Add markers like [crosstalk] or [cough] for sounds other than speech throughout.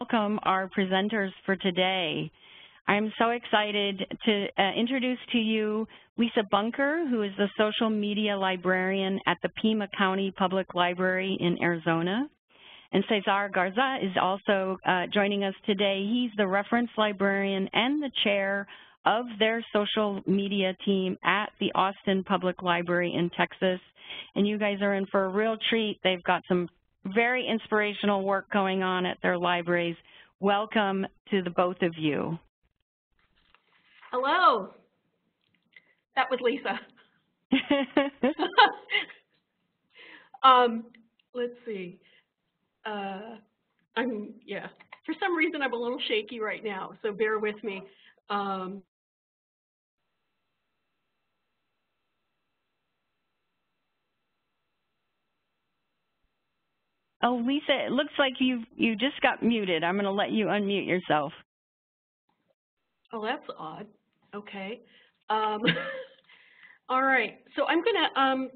welcome our presenters for today. I'm so excited to uh, introduce to you Lisa Bunker, who is the social media librarian at the Pima County Public Library in Arizona. And Cesar Garza is also uh, joining us today. He's the reference librarian and the chair of their social media team at the Austin Public Library in Texas. And you guys are in for a real treat. They've got some very inspirational work going on at their libraries. Welcome to the both of you. Hello. That was Lisa. [laughs] [laughs] um, let's see. Uh, I'm, yeah, for some reason I'm a little shaky right now, so bear with me. Um, Oh, Lisa, it looks like you you just got muted. I'm going to let you unmute yourself. Oh, that's odd. Okay. Um, [laughs] all right. So I'm going to um,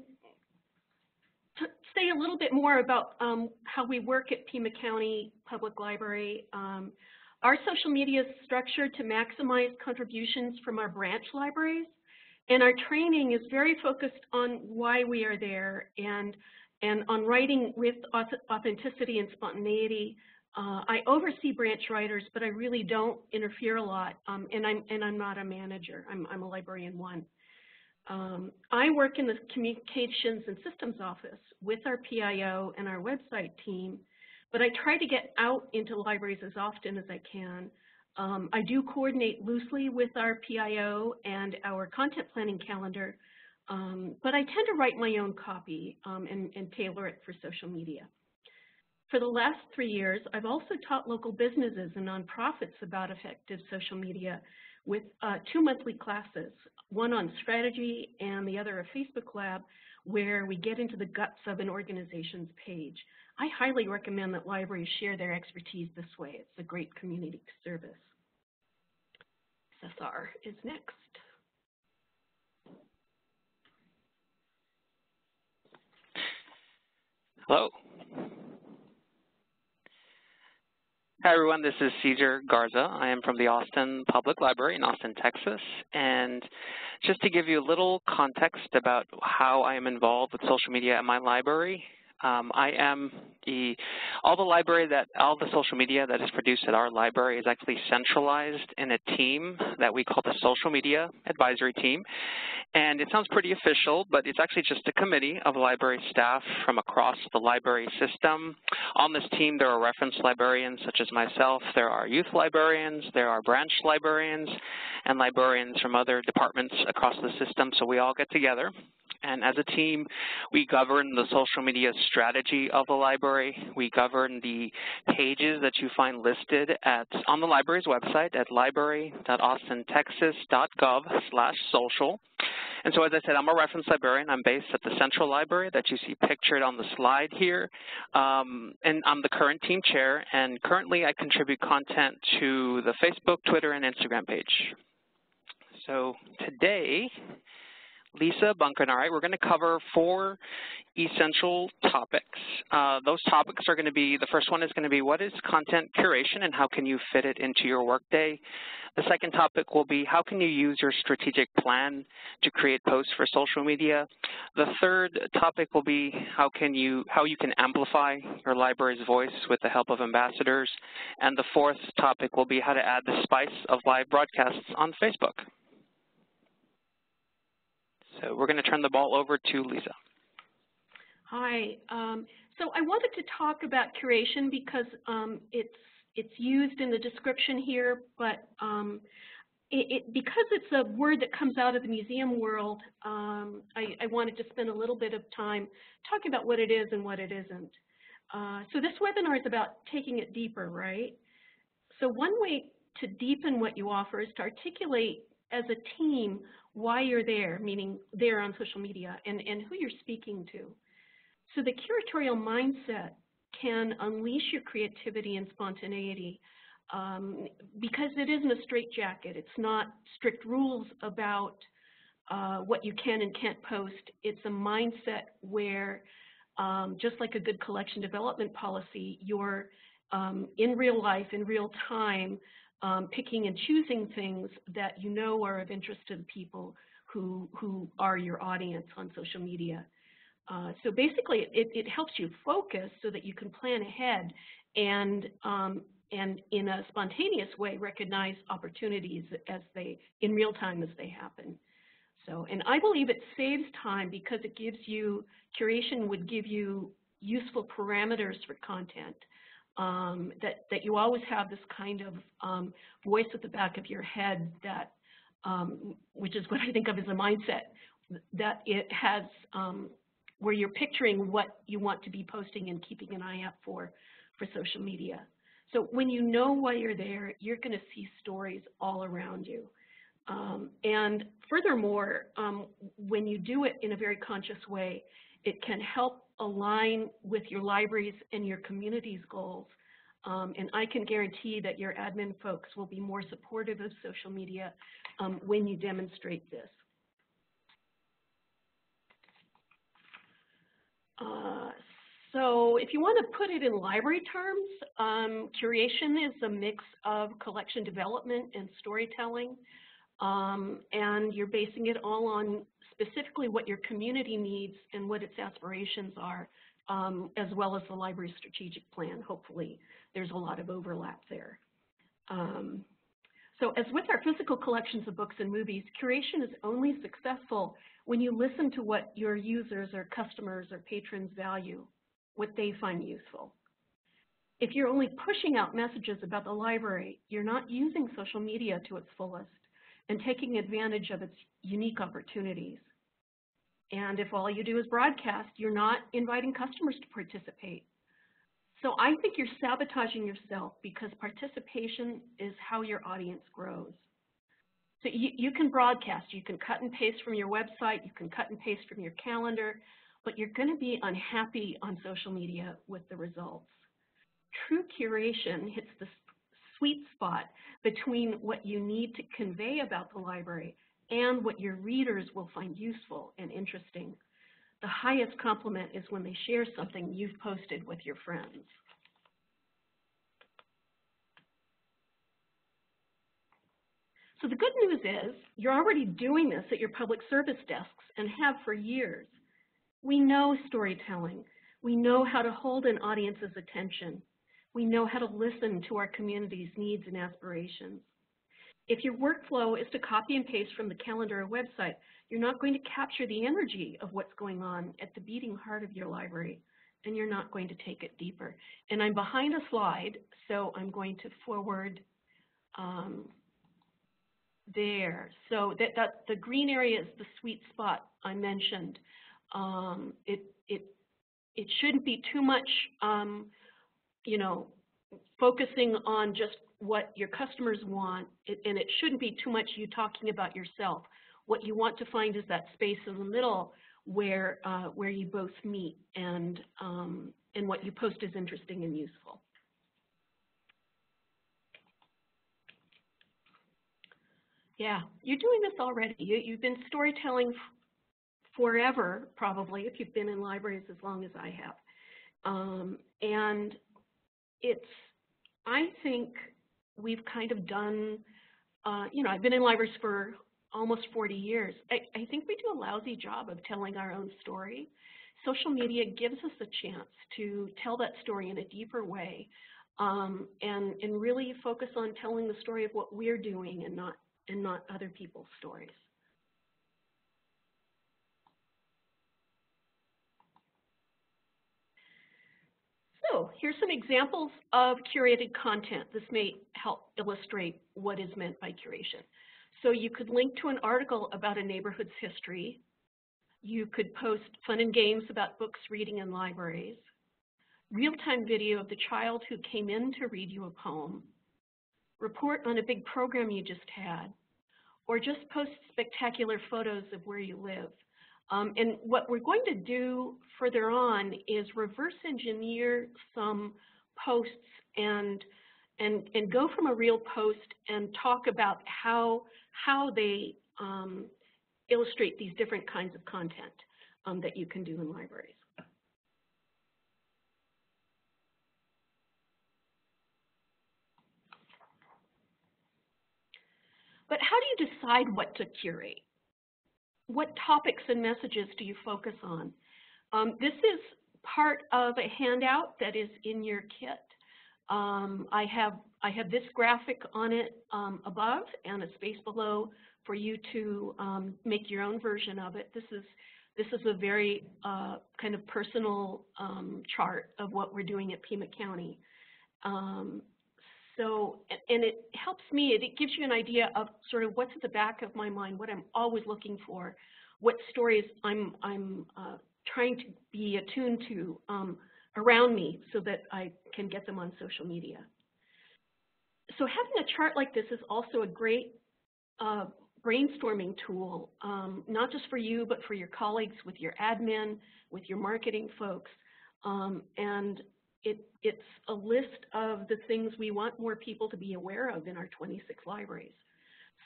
say a little bit more about um, how we work at Pima County Public Library. Um, our social media is structured to maximize contributions from our branch libraries, and our training is very focused on why we are there and and on writing with authenticity and spontaneity, uh, I oversee branch writers, but I really don't interfere a lot, um, and I'm and I'm not a manager. I'm I'm a librarian one. Um, I work in the communications and systems office with our PIO and our website team, but I try to get out into libraries as often as I can. Um, I do coordinate loosely with our PIO and our content planning calendar, um, but I tend to write my own copy um, and, and tailor it for social media. For the last three years, I've also taught local businesses and nonprofits about effective social media with uh, two monthly classes, one on strategy and the other a Facebook lab, where we get into the guts of an organization's page. I highly recommend that libraries share their expertise this way. It's a great community service. Cesar is next. Hello. Hi everyone, this is Cesar Garza. I am from the Austin Public Library in Austin, Texas. And just to give you a little context about how I am involved with social media at my library, um, I am the, all the library that, all the social media that is produced at our library is actually centralized in a team that we call the Social Media Advisory Team. And it sounds pretty official, but it's actually just a committee of library staff from across the library system. On this team, there are reference librarians such as myself. There are youth librarians, there are branch librarians, and librarians from other departments across the system. So we all get together and as a team, we govern the social media strategy of the library. We govern the pages that you find listed at on the library's website at library.austintexas.gov slash social. And so as I said, I'm a reference librarian. I'm based at the Central Library that you see pictured on the slide here. Um, and I'm the current team chair, and currently I contribute content to the Facebook, Twitter, and Instagram page. So today, Lisa Bunker and I, we're going to cover four essential topics. Uh, those topics are going to be, the first one is going to be what is content curation and how can you fit it into your workday? The second topic will be how can you use your strategic plan to create posts for social media? The third topic will be how can you, how you can amplify your library's voice with the help of ambassadors. And the fourth topic will be how to add the spice of live broadcasts on Facebook. So we're going to turn the ball over to Lisa. Hi. Um, so I wanted to talk about curation because um, it's it's used in the description here, but um, it, it, because it's a word that comes out of the museum world, um, I, I, wanted to spend a little bit of time talking about what it is and what it isn't. Uh, so this webinar is about taking it deeper, right? So one way to deepen what you offer is to articulate as a team why you're there, meaning there on social media, and, and who you're speaking to. So the curatorial mindset can unleash your creativity and spontaneity um, because it isn't a straitjacket. It's not strict rules about uh, what you can and can't post. It's a mindset where, um, just like a good collection development policy, you're um, in real life, in real time, um, picking and choosing things that you know are of interest to the people who, who are your audience on social media. Uh, so basically, it, it, helps you focus so that you can plan ahead and um, and in a spontaneous way recognize opportunities as they in real time as they happen. So, and I believe it saves time because it gives you curation would give you useful parameters for content. Um, that that you always have this kind of um, voice at the back of your head that, um, which is what I think of as a mindset, that it has um, where you're picturing what you want to be posting and keeping an eye out for for social media. So when you know why you're there, you're going to see stories all around you. Um, and furthermore, um, when you do it in a very conscious way, it can help align with your libraries and your community's goals. Um, and I can guarantee that your admin folks will be more supportive of social media um, when you demonstrate this. Uh, so if you want to put it in library terms, um, curation is a mix of collection development and storytelling. Um, and you're basing it all on specifically what your community needs and what its aspirations are, um, as well as the library strategic plan. Hopefully there's a lot of overlap there. Um, so as with our physical collections of books and movies, curation is only successful when you listen to what your users or customers or patrons value, what they find useful. If you're only pushing out messages about the library, you're not using social media to its fullest and taking advantage of its unique opportunities. And if all you do is broadcast, you're not inviting customers to participate. So I think you're sabotaging yourself because participation is how your audience grows. So you, you can broadcast, you can cut and paste from your website, you can cut and paste from your calendar, but you're going to be unhappy on social media with the results. True curation hits the sweet spot between what you need to convey about the library and what your readers will find useful and interesting. The highest compliment is when they share something you've posted with your friends. So the good news is you're already doing this at your public service desks and have for years. We know storytelling. We know how to hold an audience's attention. We know how to listen to our community's needs and aspirations. If your workflow is to copy and paste from the calendar or website, you're not going to capture the energy of what's going on at the beating heart of your library, and you're not going to take it deeper. And I'm behind a slide, so I'm going to forward um, there. So that, that the green area is the sweet spot I mentioned. Um, it, it, it shouldn't be too much um, you know, focusing on just what your customers want, and it shouldn't be too much you talking about yourself. What you want to find is that space in the middle where uh, where you both meet and um, and what you post is interesting and useful. Yeah, you're doing this already. You, you've been storytelling forever, probably, if you've been in libraries as long as I have. Um, and it's, I think we've kind of done, uh, you know, I've been in libraries for almost 40 years. I, I think we do a lousy job of telling our own story. Social media gives us a chance to tell that story in a deeper way um, and, and really focus on telling the story of what we're doing and not, and not other people's stories. So here's some examples of curated content. This may help illustrate what is meant by curation. So you could link to an article about a neighborhood's history. You could post fun and games about books, reading, and libraries. Real-time video of the child who came in to read you a poem. Report on a big program you just had. Or just post spectacular photos of where you live. Um, and what we're going to do further on is reverse engineer some posts and and and go from a real post and talk about how how they um, illustrate these different kinds of content um, that you can do in libraries. But how do you decide what to curate? What topics and messages do you focus on? Um, this is part of a handout that is in your kit. Um, I have I have this graphic on it um, above and a space below for you to um, make your own version of it. This is this is a very uh, kind of personal um, chart of what we're doing at Pima County. So, and it helps me, it gives you an idea of sort of what's at the back of my mind, what I'm always looking for, what stories I'm, I'm uh, trying to be attuned to um, around me so that I can get them on social media. So having a chart like this is also a great uh, brainstorming tool, um, not just for you, but for your colleagues, with your admin, with your marketing folks. Um, and it, it's a list of the things we want more people to be aware of in our 26 libraries.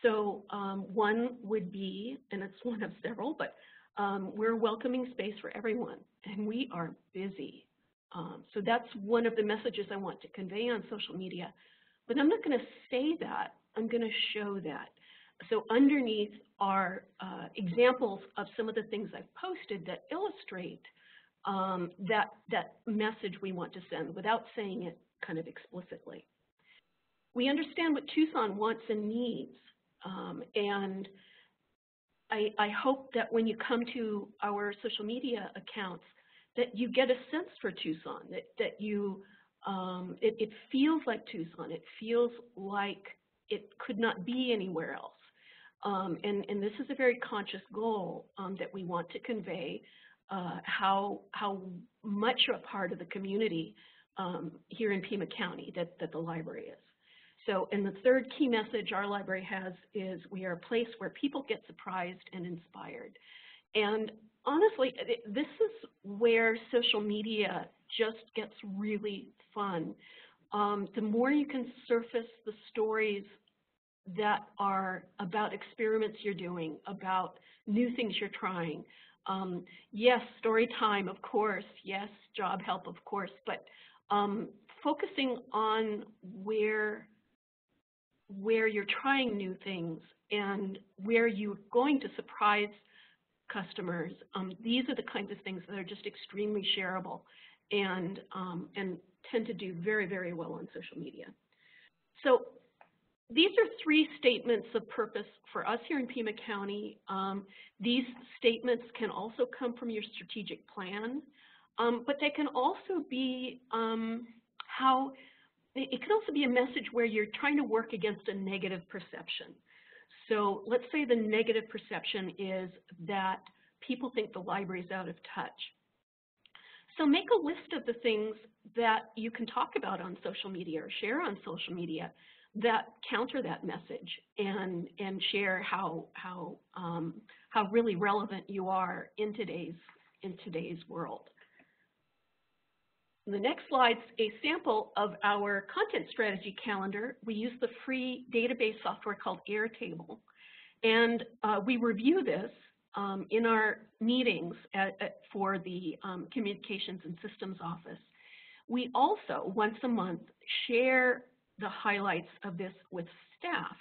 So um, one would be, and it's [laughs] one of several, but um, we're a welcoming space for everyone, and we are busy. Um, so that's one of the messages I want to convey on social media. But I'm not going to say that. I'm going to show that. So underneath are uh, examples of some of the things I've posted that illustrate um, that, that message we want to send without saying it kind of explicitly. We understand what Tucson wants and needs, um, and I, I hope that when you come to our social media accounts, that you get a sense for Tucson, that, that you, um, it, it feels like Tucson, it feels like it could not be anywhere else. Um, and, and, this is a very conscious goal um, that we want to convey uh, how, how much a part of the community um, here in Pima County that, that the library is. So, and the third key message our library has is we are a place where people get surprised and inspired. And honestly, this is where social media just gets really fun. Um, the more you can surface the stories that are about experiments you're doing, about new things you're trying. Um, yes, story time, of course. Yes, job help, of course. But um, focusing on where where you're trying new things and where you're going to surprise customers. Um, these are the kinds of things that are just extremely shareable and um, and tend to do very, very well on social media. So these are three statements of purpose for us here in Pima County. Um, these statements can also come from your strategic plan, um, but they can also be um, how, it can also be a message where you're trying to work against a negative perception. So let's say the negative perception is that people think the library is out of touch. So make a list of the things that you can talk about on social media or share on social media that counter that message and and share how how um, how really relevant you are in today's in today's world. The next slide's a sample of our content strategy calendar. We use the free database software called Airtable, and uh, we review this um, in our meetings at, at, for the um, Communications and Systems Office. We also, once a month, share the highlights of this with staff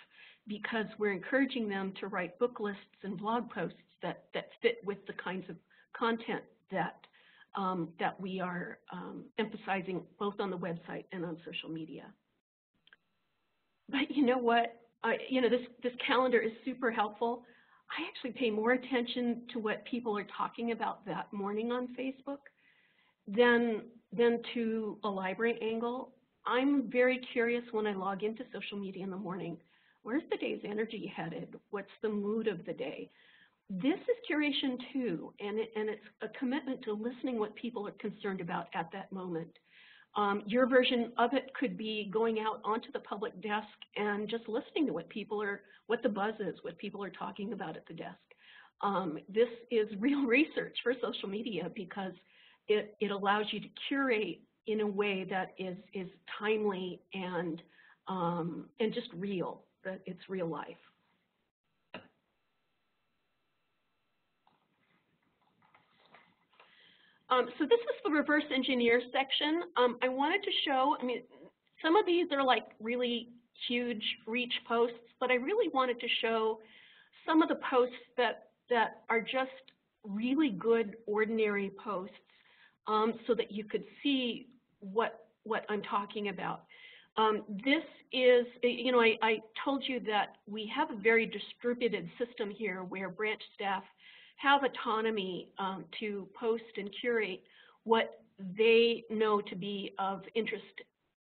because we're encouraging them to write book lists and blog posts that, that fit with the kinds of content that, um, that we are um, emphasizing both on the website and on social media. But you know what? I, you know, this, this calendar is super helpful. I actually pay more attention to what people are talking about that morning on Facebook than, than to a library angle I'm very curious when I log into social media in the morning. Where's the day's energy headed? What's the mood of the day? This is curation too, and, it, and it's a commitment to listening what people are concerned about at that moment. Um, your version of it could be going out onto the public desk and just listening to what people are, what the buzz is, what people are talking about at the desk. Um, this is real [laughs] research for social media because it, it allows you to curate in a way that is, is timely and, um, and just real, that it's real life. Um, so this is the reverse engineer section. Um, I wanted to show, I mean, some of these are like really huge reach posts, but I really wanted to show some of the posts that, that are just really good ordinary posts um, so that you could see what, what I'm talking about. Um, this is, you know, I, I told you that we have a very distributed system here where branch staff have autonomy um, to post and curate what they know to be of interest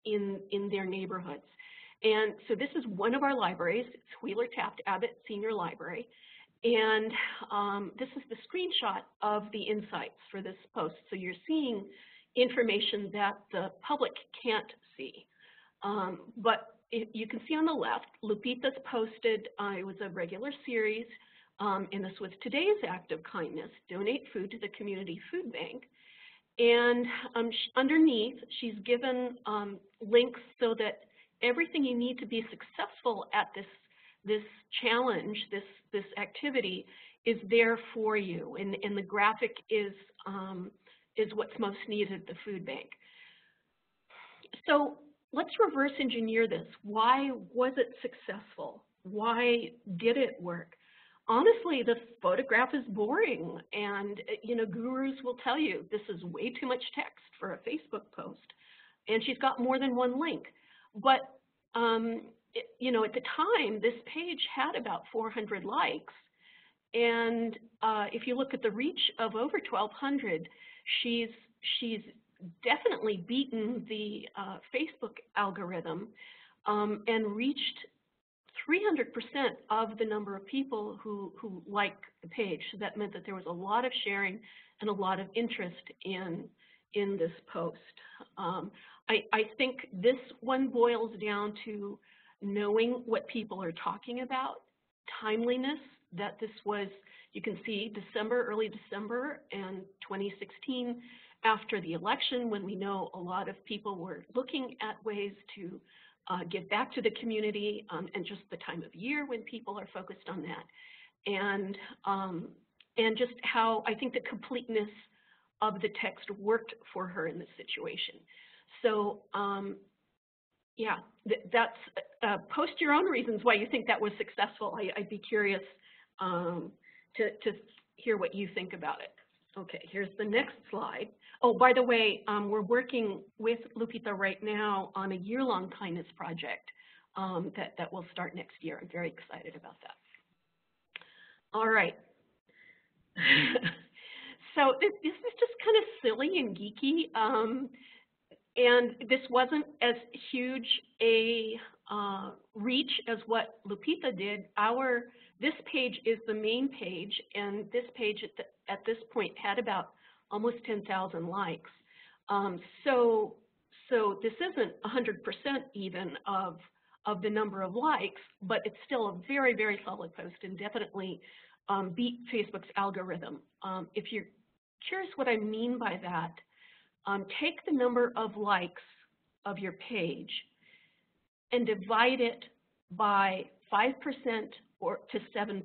in, in their neighborhoods. And so this is one of our libraries. It's Wheeler Taft Abbott Senior Library. And um, this is the screenshot of the insights for this post. So you're seeing information that the public can't see. Um, but you can see on the left, Lupita's posted, uh, it was a regular series, um, and this was today's act of kindness, donate food to the community food bank. And um, underneath, she's given um, links so that everything you need to be successful at this, this challenge, this, this activity, is there for you. And, and the graphic is, um, is what's most needed at the food bank. So let's reverse engineer this. Why was it successful? Why did it work? Honestly, the photograph is boring, and you know, gurus will tell you this is way too much text for a Facebook post, and she's got more than one link. But um, it, you know, at the time, this page had about 400 likes, and uh, if you look at the reach of over 1,200, she's she's definitely beaten the uh, Facebook algorithm um, and reached 300% of the number of people who, who like the page. So that meant that there was a lot of sharing and a lot of interest in, in this post. Um, I, I think this one boils down to knowing what people are talking about, timeliness, that this was, you can see December, early December and 2016 after the election when we know a lot of people were looking at ways to uh, give back to the community um, and just the time of year when people are focused on that. And, um, and just how I think the completeness of the text worked for her in this situation. So um, yeah, th that's, uh, post your own reasons why you think that was successful. I, would be curious um, to, to hear what you think about it. Okay, here's the next slide. Oh, by the way, um, we're working with Lupita right now on a year-long kindness project um, that, that will start next year. I'm very excited about that. All right. [laughs] so this, this, is just kind of silly and geeky. Um, and this wasn't as huge a uh, reach as what Lupita did. Our this page is the main page, and this page at, the, at this point had about almost 10,000 likes. Um, so, so this isn't 100% even of, of the number of likes, but it's still a very, very solid post and definitely um, beat Facebook's algorithm. Um, if you're curious what I mean by that, um, take the number of likes of your page and divide it by 5% or to 7%.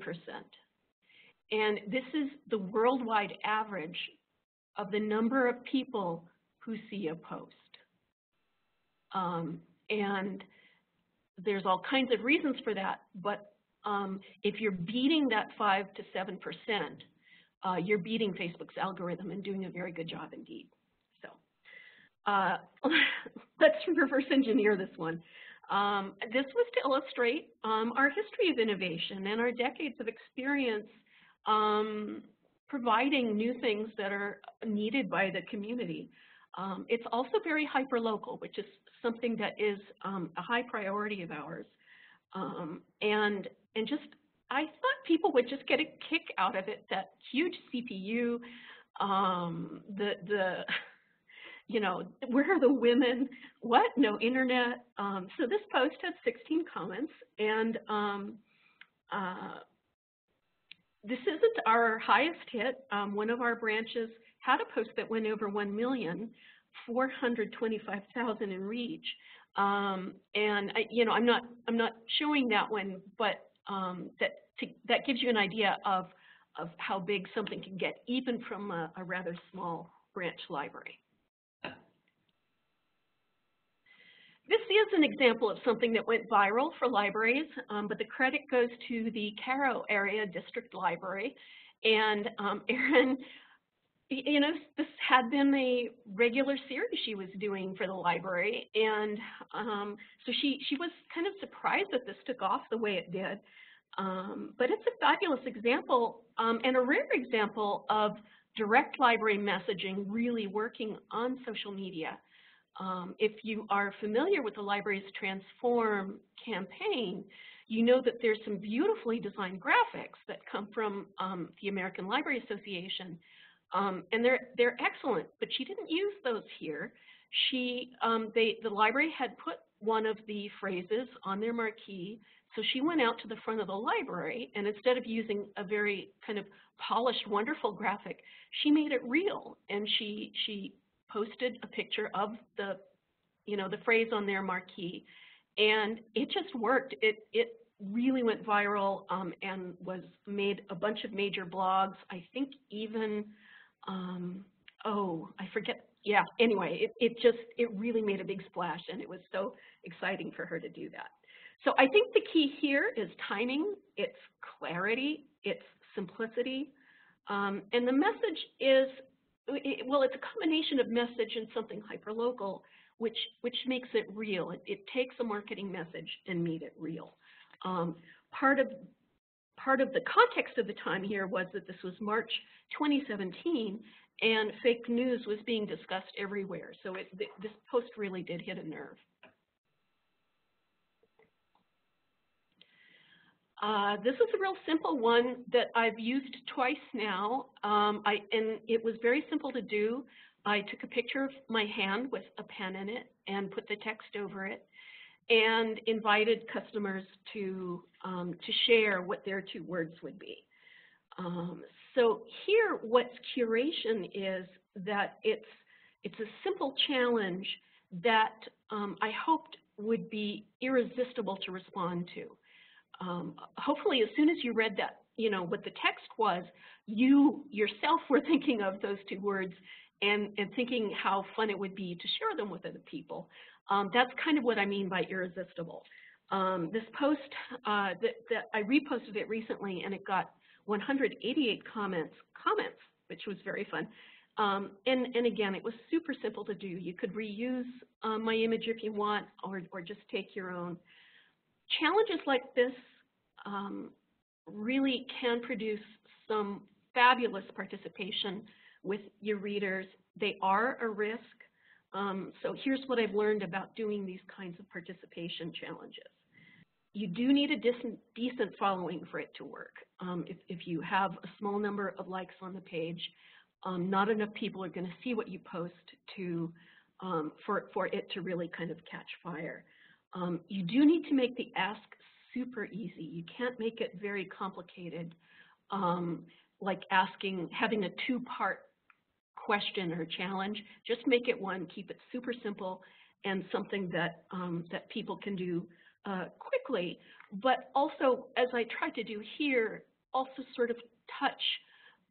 And this is the worldwide average of the number of people who see a post. Um, and there's all kinds of reasons for that, but um, if you're beating that 5 to 7%, uh, you're beating Facebook's algorithm and doing a very good job indeed. So uh, [laughs] let's reverse engineer this one. Um, this was to illustrate um, our history of innovation and our decades of experience um, providing new things that are needed by the community. Um, it's also very hyperlocal, which is something that is um, a high priority of ours. Um, and, and just, I thought people would just get a kick out of it, that huge CPU, the, the [laughs] you know, where are the women? What? No internet. Um, so this post had 16 comments, and um, uh, this isn't our highest hit. Um, one of our branches had a post that went over 1 million, 425,000 in reach. Um, and I, you know, I'm not I'm not showing that one, but um, that to, that gives you an idea of of how big something can get, even from a, a rather small branch library. This is an example of something that went viral for libraries, um, but the credit goes to the Caro Area District Library. And um, [laughs] Erin, you know, this had been a regular series she was doing for the library. And um, so she, she was kind of surprised that this took off the way it did. Um, but it's a fabulous example um, and a rare example of direct library messaging really working on social media. Um, if you are familiar with the library's Transform campaign, you know that there's some beautifully designed graphics that come from um, the American Library Association. Um, and they're, they're excellent, but she didn't use those here. She, um, they, the library had put one of the phrases on their marquee, so she went out to the front of the library, and instead of using a very kind of polished, wonderful graphic, she made it real, and she, she posted a picture of the, you know, the phrase on their marquee, and it just worked. It, it really went viral um, and was made a bunch of major blogs. I think even, um, oh, I forget. Yeah, anyway, it, it just, it really made a big splash and it was so exciting for her to do that. So I think the key here is timing, it's clarity, it's simplicity, um, and the message is it, well, it's a combination of message and something hyperlocal, which, which makes it real. It, it takes a marketing message and made it real. Um, part of part of the context of the time here was that this was March 2017 and fake news was being discussed everywhere. So it, this post really did hit a nerve. Uh, this is a real simple one that I've used twice now, um, I, and it was very simple to do. I took a picture of my hand with a pen in it and put the text over it and invited customers to, um, to share what their two words would be. Um, so here what's curation is that it's, it's a simple challenge that um, I hoped would be irresistible to respond to um, hopefully as soon as you read that, you know, what the text was, you yourself were [laughs] thinking of those two words and, and thinking how fun it would be to share them with other people. Um, that's kind of what I mean by irresistible. Um, this post, uh, that, I reposted it recently and it got 188 comments, comments, which was very fun. Um, and, and, again, it was super simple to do. You could reuse um, my image if you want or, or just take your own challenges like this um, really can produce some fabulous participation with your readers. They are a risk. Um, so here's what I've learned about doing these kinds of participation challenges. You do need a decent, following for it to work. Um, if, if, you have a small number of likes on the page, um, not enough people are going to see what you post to, um, for, for it to really kind of catch fire. Um, you do need to make the ask super easy. You can't make it very complicated, um, like asking, having a two-part question or challenge. Just make it one, keep it super simple, and something that, um, that people can do uh, quickly. But also, as I tried to do here, also sort of touch,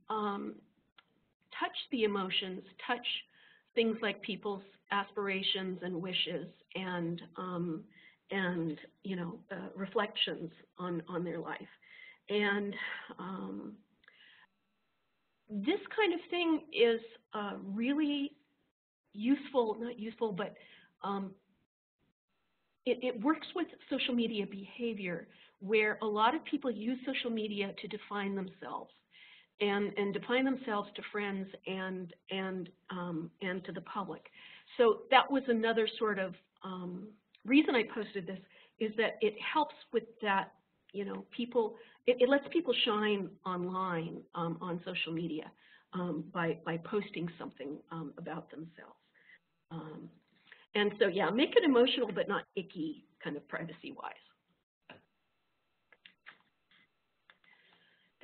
um, touch the emotions, touch things like people's aspirations and wishes and um, and you know uh, reflections on on their life and um, this kind of thing is uh, really useful not useful but um, it, it works with social media behavior where a lot of people use social media to define themselves and, and define themselves to friends and, and, um, and to the public. So that was another sort of um, reason I posted this is that it helps with that, you know, people, it, it lets people shine online um, on social media um, by, by posting something um, about themselves. Um, and so, yeah, make it emotional but not icky kind of privacy-wise.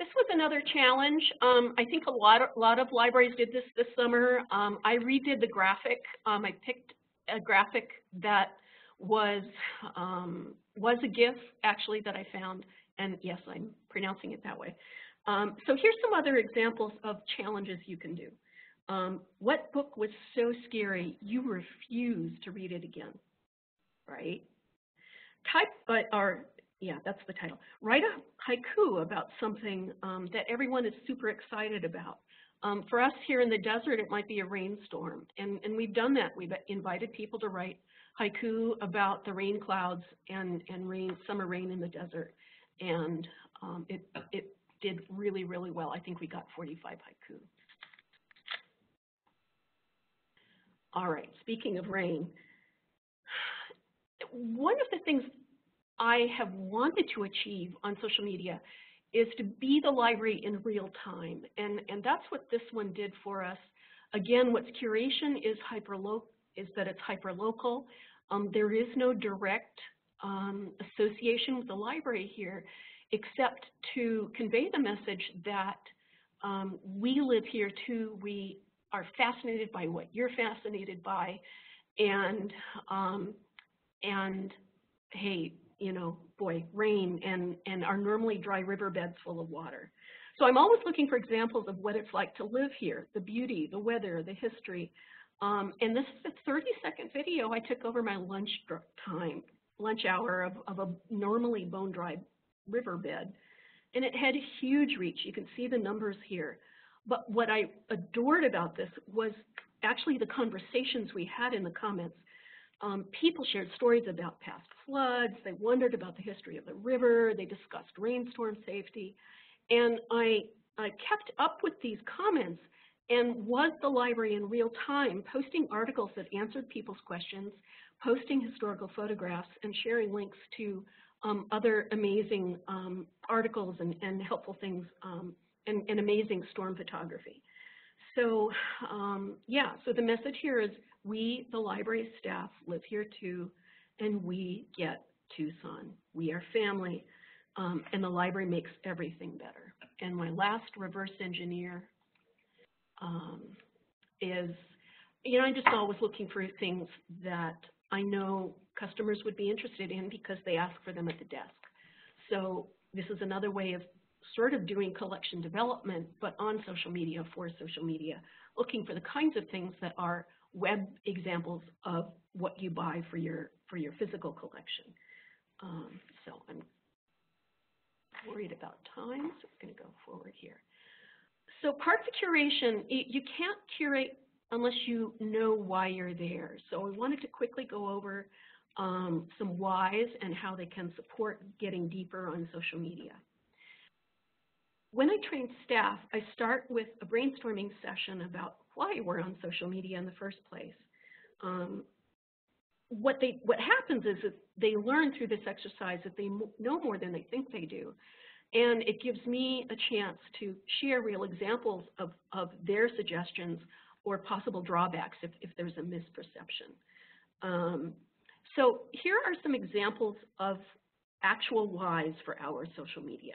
This was another challenge. Um, I think a lot, of, lot of libraries did this this summer. Um, I redid the graphic. Um, I picked a graphic that was um, was a GIF actually that I found, and yes, I'm pronouncing it that way. Um, so here's some other examples of challenges you can do. Um, what book was so scary you refused to read it again? right? Type, uh, or yeah, that's the title. Write a haiku about something um, that everyone is super excited about. Um, for us here in the desert, it might be a rainstorm, and, and we've done that. We've invited people to write haiku about the rain clouds and, and rain, summer rain in the desert, and um, it, it did really, really well. I think we got 45 haiku. All right, speaking of rain, one of the things I have wanted to achieve on social media is to be the library in real time. And, and that's what this one did for us. Again, what's curation is is that it's hyperlocal. Um, there is no direct um, association with the library here, except to convey the message that um, we live here too. We are fascinated by what you're fascinated by, and um, and hey, you know, boy, rain and, and our normally dry riverbeds full of water. So I'm always looking for examples of what it's like to live here, the beauty, the weather, the history. Um, and this is a 30 second video I took over my lunch time, lunch hour of, of a normally bone dry riverbed. And it had a huge reach. You can see the numbers here. But what I adored about this was actually the conversations we had in the comments um, people shared stories about past floods. They wondered about the history of the river. They discussed rainstorm safety. And I, I kept up with these comments and was the library in real time, posting articles that answered people's questions, posting historical photographs, and sharing links to um, other amazing um, articles and, and, helpful things um, and, and, amazing storm photography. So um, yeah, so the message here is we, the library staff, live here too, and we get Tucson. We are family, um, and the library makes everything better. And my last reverse engineer um, is, you know, I'm just always looking for things that I know customers would be interested in because they ask for them at the desk. So this is another way of sort of doing collection development, but on social media for social media, looking for the kinds of things that are web examples of what you buy for your for your physical collection. Um, so I'm worried about time, so I'm going to go forward here. So parts of curation, you can't curate unless you know why you're there. So I wanted to quickly go over um, some whys and how they can support getting deeper on social media. When I train staff, I start with a brainstorming session about why we're on social media in the first place. Um, what they what happens is that they learn through this exercise that they know more than they think they do, and it gives me a chance to share real examples of of their suggestions or possible drawbacks if if there's a misperception. Um, so here are some examples of actual whys for our social media.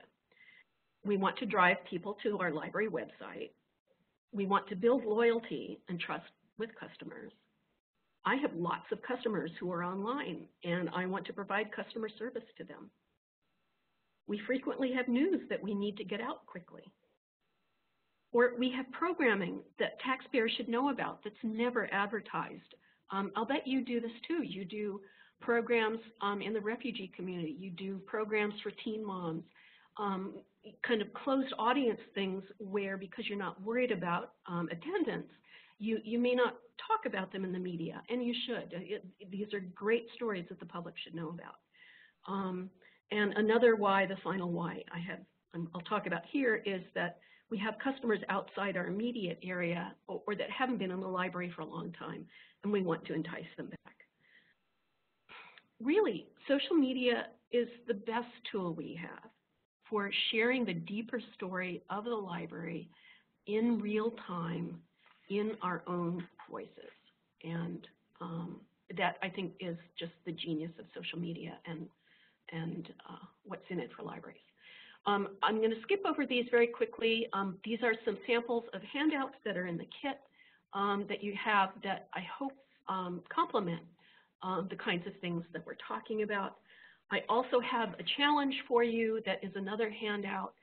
We want to drive people to our library website. We want to build loyalty and trust with customers. I have lots of customers who are online, and I want to provide customer service to them. We frequently have news that we need to get out quickly. Or we have programming that taxpayers should know about that's never advertised. Um, I'll bet you do this too. You do programs um, in the refugee community. You do programs for teen moms um, kind of closed audience things where because you're not worried about um, attendance, you, you may not talk about them in the media, and you should. It, these are great stories that the public should know about. Um, and another why, the final why I have, I'll talk about here is that we have customers outside our immediate area or, or that haven't been in the library for a long time, and we want to entice them back. Really, social media is the best tool we have for sharing the deeper story of the library in real time in our own voices. And um, that, I think, is just the genius of social media and, and uh, what's in it for libraries. Um, I'm going to skip over these very quickly. Um, these are some samples of handouts that are in the kit um, that you have that I hope um, complement um, the kinds of things that we're talking about. I also have a challenge for you that is another handout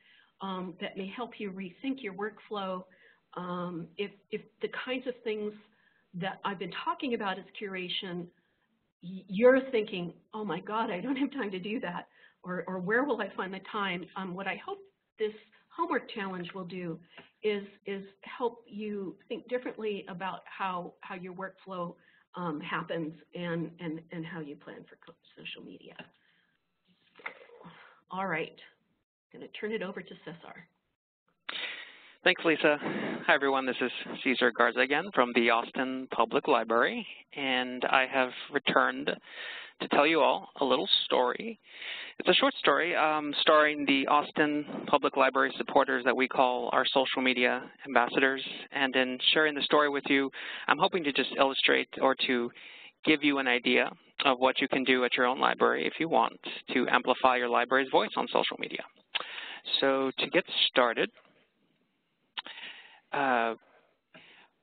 um, that may help you rethink your workflow. Um, if, if the kinds of things that I've been talking about as curation you're thinking, oh my God, I don't have time to do that, or, or where will I find the time? Um, what I hope this homework challenge will do is, is help you think differently about how, how your workflow um, happens and, and, and how you plan for social media. All right, I'm going to turn it over to Cesar. Thanks, Lisa. Hi, everyone. This is Cesar Garza again from the Austin Public Library, and I have returned to tell you all a little story. It's a short story um, starring the Austin Public Library supporters that we call our social media ambassadors. And in sharing the story with you, I'm hoping to just illustrate or to give you an idea of what you can do at your own library if you want to amplify your library's voice on social media. So to get started, uh,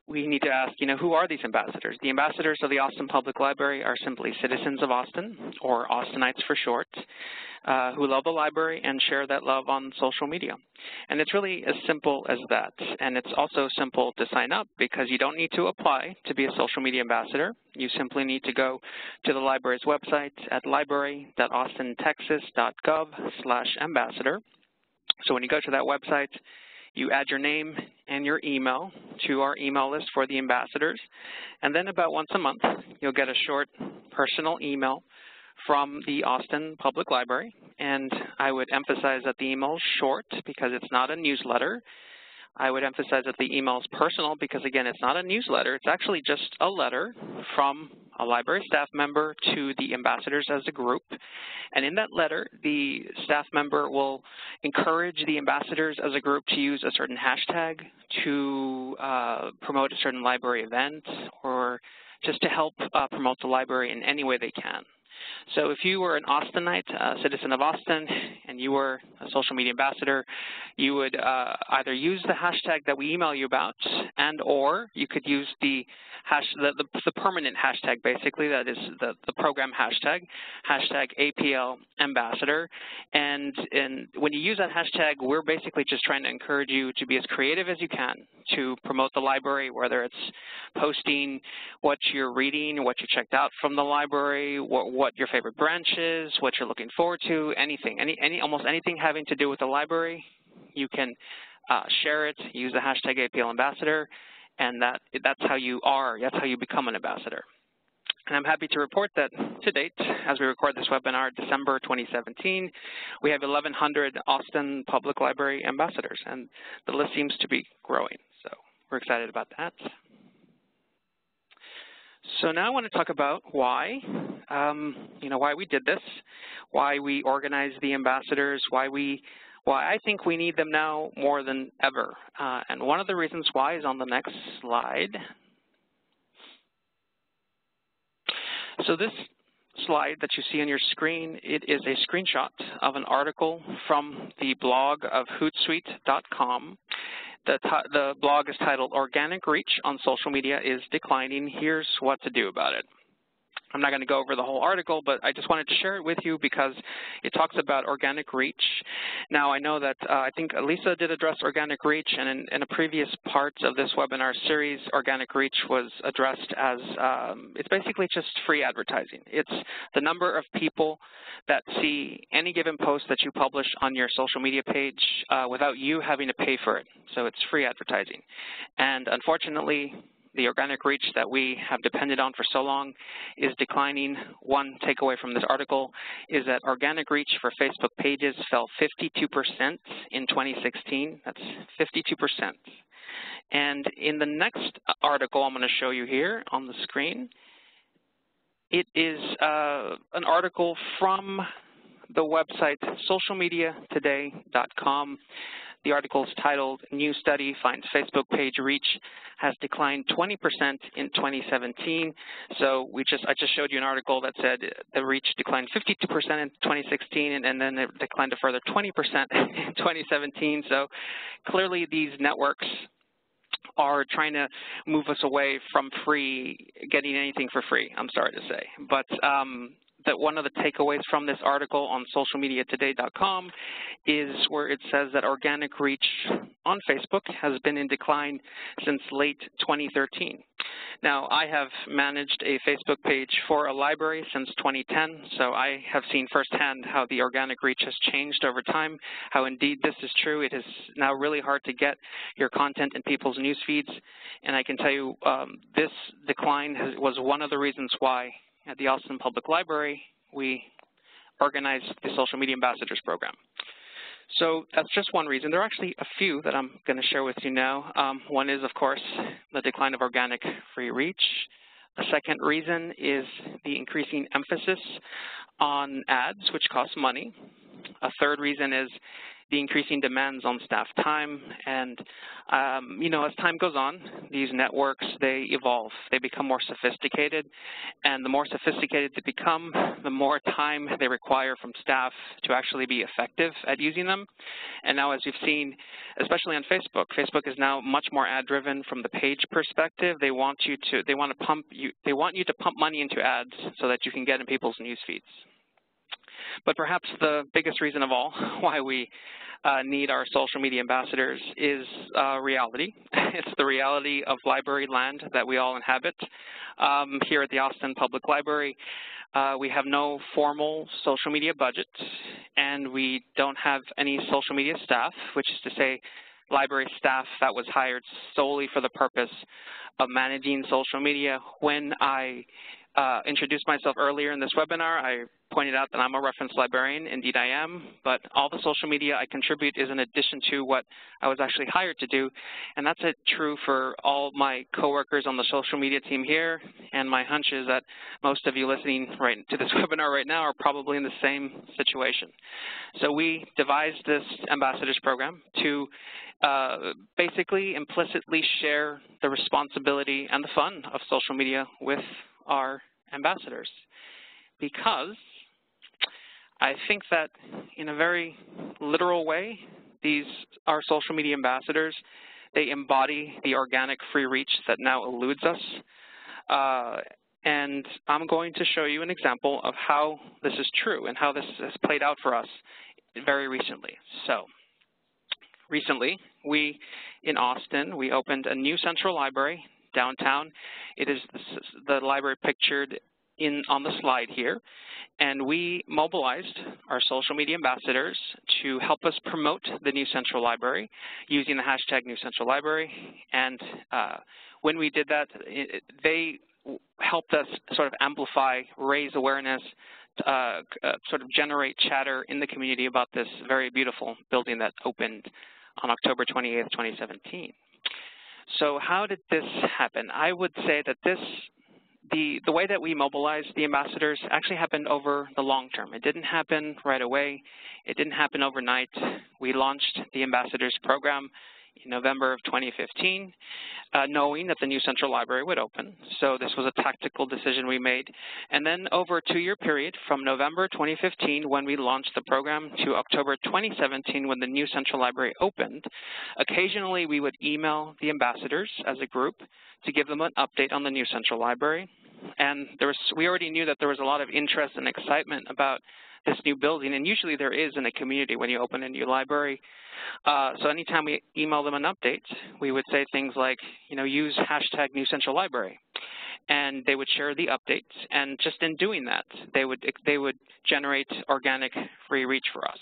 we need to ask, you know, who are these ambassadors? The ambassadors of the Austin Public Library are simply citizens of Austin, or Austinites for short, uh, who love the library and share that love on social media. And it's really as simple as that. And it's also simple to sign up because you don't need to apply to be a social media ambassador. You simply need to go to the library's website at library.austintexas.gov slash ambassador. So when you go to that website, you add your name and your email to our email list for the ambassadors. And then about once a month, you'll get a short personal email from the Austin Public Library. And I would emphasize that the email is short because it's not a newsletter. I would emphasize that the email is personal because, again, it's not a newsletter. It's actually just a letter from a library staff member to the ambassadors as a group. And in that letter, the staff member will encourage the ambassadors as a group to use a certain hashtag to uh, promote a certain library event or just to help uh, promote the library in any way they can. So if you were an Austinite, a citizen of Austin, and you were a social media ambassador, you would uh, either use the hashtag that we email you about and or you could use the hash the, the, the permanent hashtag basically that is the, the program hashtag hashtag APL ambassador. And and when you use that hashtag we're basically just trying to encourage you to be as creative as you can to promote the library whether it's posting what you're reading what you checked out from the library what, what your favorite branch is what you're looking forward to anything any any almost anything having to do with the library you can uh, share it, use the hashtag APL ambassador, and that that's how you are, that's how you become an ambassador. And I'm happy to report that to date, as we record this webinar, December 2017, we have 1,100 Austin Public Library ambassadors, and the list seems to be growing. So we're excited about that. So now I want to talk about why, um, you know, why we did this, why we organized the ambassadors, why we why I think we need them now more than ever. Uh, and one of the reasons why is on the next slide. So this slide that you see on your screen, it is a screenshot of an article from the blog of Hootsuite.com. The, the blog is titled Organic Reach on Social Media is Declining. Here's what to do about it. I'm not going to go over the whole article, but I just wanted to share it with you because it talks about organic reach. Now, I know that uh, I think Lisa did address organic reach, and in, in, a previous part of this webinar series, organic reach was addressed as um, it's basically just free advertising. It's the number of people that see any given post that you publish on your social media page uh, without you having to pay for it. So it's free advertising. And unfortunately, the organic reach that we have depended on for so long is declining. One takeaway from this article is that organic reach for Facebook pages fell 52% in 2016. That's 52%. And in the next article I'm going to show you here on the screen, it is uh, an article from the website socialmediatoday.com. The article is titled, New Study Finds Facebook Page Reach Has Declined 20% in 2017. So we just, I just showed you an article that said the reach declined 52% in 2016 and, and then it declined a further 20% [laughs] in 2017. So clearly these networks are trying to move us away from free, getting anything for free, I'm sorry to say. But um, that one of the takeaways from this article on socialmediatoday.com is where it says that organic reach on Facebook has been in decline since late 2013. Now, I have managed a Facebook page for a library since 2010, so I have seen firsthand how the organic reach has changed over time, how indeed this is true. It is now really hard to get your content in people's news feeds, and I can tell you um, this decline has, was one of the reasons why at the Austin Public Library we organized the Social Media Ambassadors Program. So that's just one reason. There are actually a few that I'm going to share with you now. Um, one is, of course, the decline of organic free reach. The second reason is the increasing emphasis on ads, which cost money. A third reason is the increasing demands on staff time. And, um, you know, as time goes on, these networks, they evolve. They become more sophisticated. And the more sophisticated they become, the more time they require from staff to actually be effective at using them. And now, as you've seen, especially on Facebook, Facebook is now much more ad-driven from the page perspective. They want you to, they want to pump you, they want you to pump money into ads so that you can get in people's news feeds. But perhaps the biggest reason of all [laughs] why we uh, need our social media ambassadors is uh, reality. [laughs] it's the reality of library land that we all inhabit. Um, here at the Austin Public Library, uh, we have no formal social media budget, and we don't have any social media staff, which is to say library staff that was hired solely for the purpose of managing social media. When I uh, introduced myself earlier in this webinar. I pointed out that I'm a reference librarian. Indeed, I am. But all the social media I contribute is in addition to what I was actually hired to do. And that's true for all my coworkers on the social media team here. And my hunch is that most of you listening right to this [laughs] webinar right now are probably in the same situation. So we devised this ambassadors program to uh, basically implicitly share the responsibility and the fun of social media with our ambassadors because I think that in a very literal way, these our social media ambassadors, they embody the organic free reach that now eludes us. Uh, and I'm going to show you an example of how this is true and how this has played out for us very recently. So recently, we, in Austin, we opened a new central library downtown. It is the, library pictured in on the slide here. And we mobilized our social media ambassadors to help us promote the New Central Library using the hashtag New Central Library. And uh, when we did that, it, they helped us sort of amplify, raise awareness, uh, uh, sort of generate chatter in the community about this very beautiful building that opened on October 28, 2017. So how did this happen? I would say that this, the, the way that we mobilized the ambassadors actually happened over the long term. It didn't happen right away. It didn't happen overnight. We launched the ambassadors program in November of 2015, uh, knowing that the new central library would open. So this was a tactical decision we made. And then over a two-year period, from November 2015, when we launched the program, to October 2017, when the new central library opened, occasionally we would email the ambassadors as a group to give them an update on the new central library. And there was, we already knew that there was a lot of interest and excitement about this new building, and usually there is in a community when you open a new library. Uh, so anytime we email them an update, we would say things like, you know, use hashtag New Central Library, and they would share the updates. And just in doing that, they would they would generate organic free reach for us.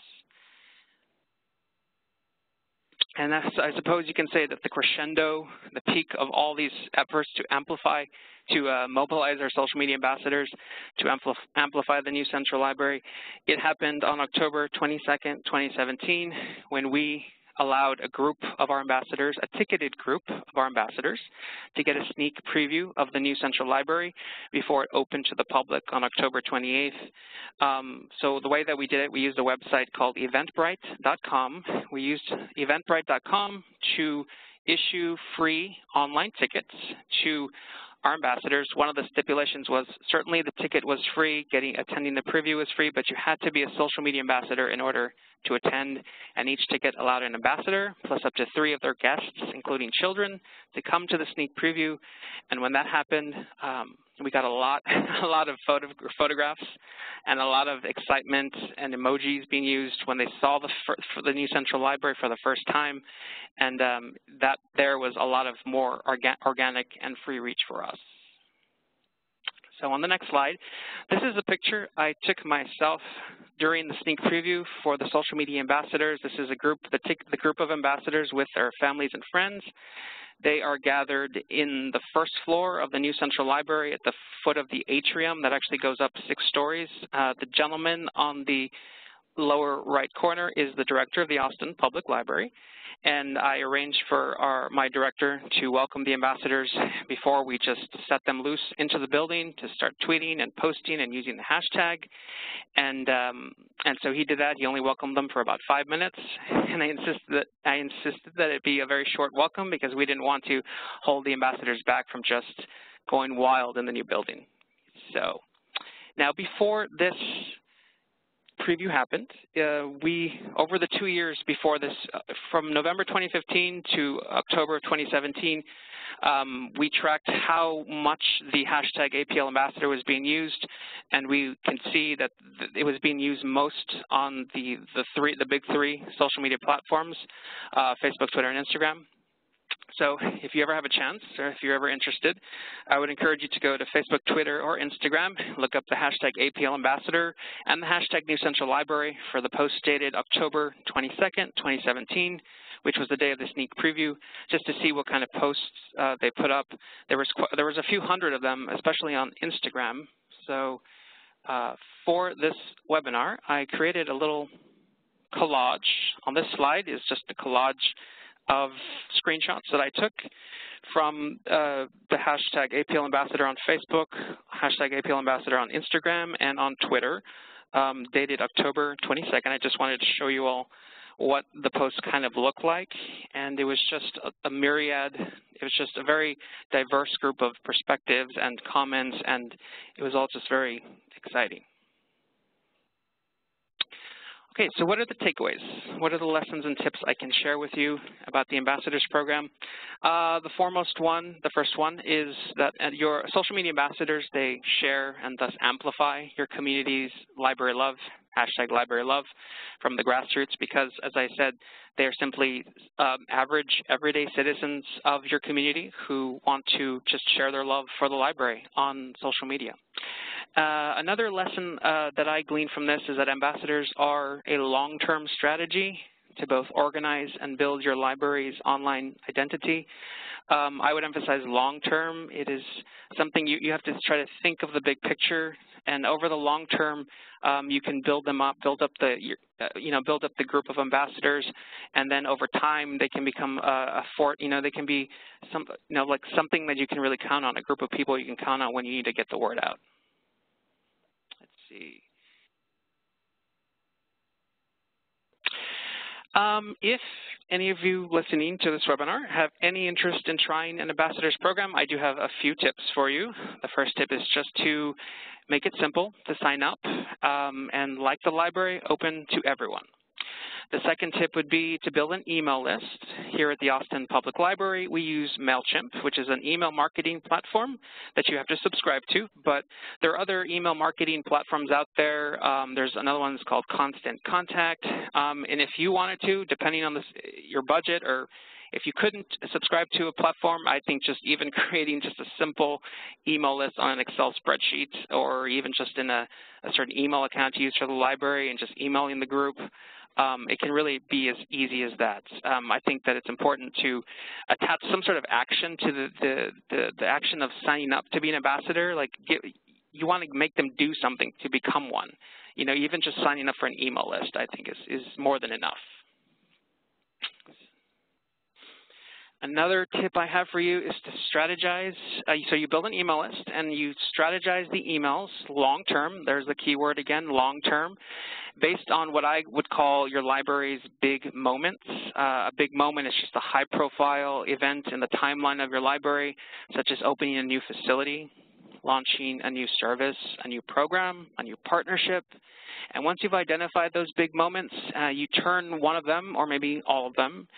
And I suppose you can say that the crescendo, the peak of all these efforts to amplify, to uh, mobilize our social media ambassadors to ampl amplify the new Central Library, it happened on October 22nd, 2017, when we allowed a group of our ambassadors, a ticketed group of our ambassadors, to get a sneak preview of the new Central Library before it opened to the public on October 28th. Um, so the way that we did it, we used a website called eventbrite.com. We used eventbrite.com to issue free online tickets to our ambassadors, one of the stipulations was certainly the ticket was free, getting attending the preview was free, but you had to be a social media ambassador in order to attend, and each ticket allowed an ambassador plus up to three of their guests, including children, to come to the sneak preview. And when that happened, um, we got a lot, [laughs] a lot of photo, photographs and a lot of excitement and emojis being used when they saw the, the new central library for the first time. And um, that there was a lot of more orga organic and free reach for us. So on the next slide, this is a picture I took myself during the sneak preview for the social media ambassadors. This is a group, the, the group of ambassadors with their families and friends. They are gathered in the first floor of the new central library at the foot of the atrium that actually goes up six stories. Uh, the gentleman on the lower right corner is the director of the Austin Public Library and I arranged for our, my director to welcome the ambassadors before we just set them loose into the building to start tweeting and posting and using the hashtag. And um, and so he did that. He only welcomed them for about five minutes, and I insisted that I insisted that it be a very short welcome because we didn't want to hold the ambassadors back from just going wild in the new building. So now before this preview happened. Uh, we, over the two years before this, uh, from November 2015 to October 2017, um, we tracked how much the hashtag APL Ambassador was being used, and we can see that it was being used most on the, the, three, the big three social media platforms, uh, Facebook, Twitter, and Instagram. So if you ever have a chance or if you're ever interested, I would encourage you to go to Facebook, Twitter, or Instagram, look up the hashtag APL Ambassador and the hashtag New Central Library for the post dated October 22nd, 2017, which was the day of the sneak preview, just to see what kind of posts uh, they put up. There was, there was a few hundred of them, especially on Instagram. So uh, for this webinar, I created a little collage. On this slide is just a collage of screenshots that I took from uh, the hashtag APL Ambassador on Facebook, hashtag APL Ambassador on Instagram, and on Twitter, um, dated October 22nd. I just wanted to show you all what the posts kind of look like, and it was just a, a myriad, it was just a very diverse group of perspectives and comments, and it was all just very exciting. Okay, so what are the takeaways? What are the lessons and tips I can share with you about the Ambassadors Program? Uh, the foremost one, the first one, is that your social media ambassadors, they share and thus amplify your community's library love, hashtag library love, from the grassroots because, as I said, they are simply um, average, everyday citizens of your community who want to just share their love for the library on social media. Uh, another lesson uh, that I gleaned from this is that ambassadors are a long-term strategy to both organize and build your library's online identity. Um, I would emphasize long-term. It is something you, you have to try to think of the big picture, and over the long term, um, you can build them up, build up the, uh, you know, build up the group of ambassadors, and then over time they can become a, a fort. You know, they can be some, you know, like something that you can really count on, a group of people you can count on when you need to get the word out Let's see. Um, if any of you listening to this webinar have any interest in trying an ambassadors program, I do have a few tips for you. The first tip is just to make it simple to sign up um, and like the library, open to everyone. The second tip would be to build an email list. Here at the Austin Public Library, we use MailChimp, which is an email marketing platform that you have to subscribe to, but there are other email marketing platforms out there. Um, there's another one that's called Constant Contact, um, and if you wanted to, depending on your budget or if you couldn't subscribe to a platform, I think just even [laughs] creating just a simple email list on an Excel spreadsheet or even just in a, a certain email account to use for the library and just emailing the group um, it can really be as easy as that. Um, I think that it's important to attach some sort of action to the, the, the, the action of signing up to be an ambassador. Like get, you want to make them do something to become one. You know, even just signing up for an email list, I think, is, is more than enough. Another tip I have for you is to strategize. Uh, so you build an email list and you strategize the emails long term. There's the keyword again, long term, based on what I would call your library's big moments. Uh, a big moment is just a high profile event in the timeline of your library, such as opening a new facility, launching a new service, a new program, a new partnership. And once you've identified those big moments, uh, you turn one of them, or maybe all of them,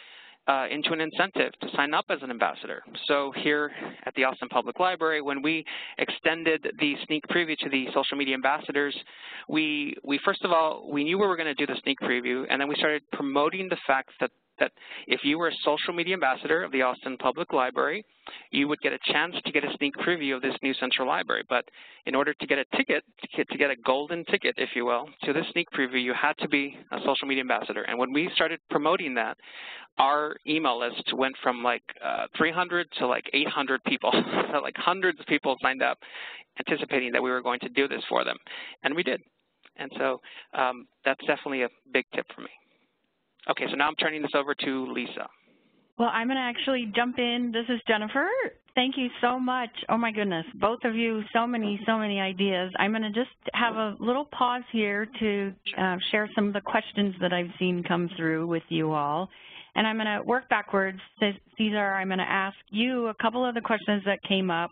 uh, into an incentive to sign up as an ambassador. So here at the Austin Public Library, when we extended the sneak preview to the social media ambassadors, we, we first of all, we knew we were going to do the sneak preview, and then we started promoting the fact that that if you were a social media ambassador of the Austin Public Library, you would get a chance to get a sneak preview of this new central library. But in order to get a ticket, to get a golden ticket, if you will, to this sneak preview, you had to be a social media ambassador. And when we started promoting that, our email list went from like uh, 300 to like 800 people. [laughs] so like hundreds of people signed up anticipating that we were going to do this for them. And we did. And so um, that's definitely a big tip for me. Okay, so now I'm turning this over to Lisa. Well, I'm going to actually jump in. This is Jennifer. Thank you so much. Oh my goodness, both of you, so many, so many ideas. I'm going to just have a little pause here to uh, share some of the questions that I've seen come through with you all. And I'm going to work backwards. Cesar, I'm going to ask you a couple of the questions that came up.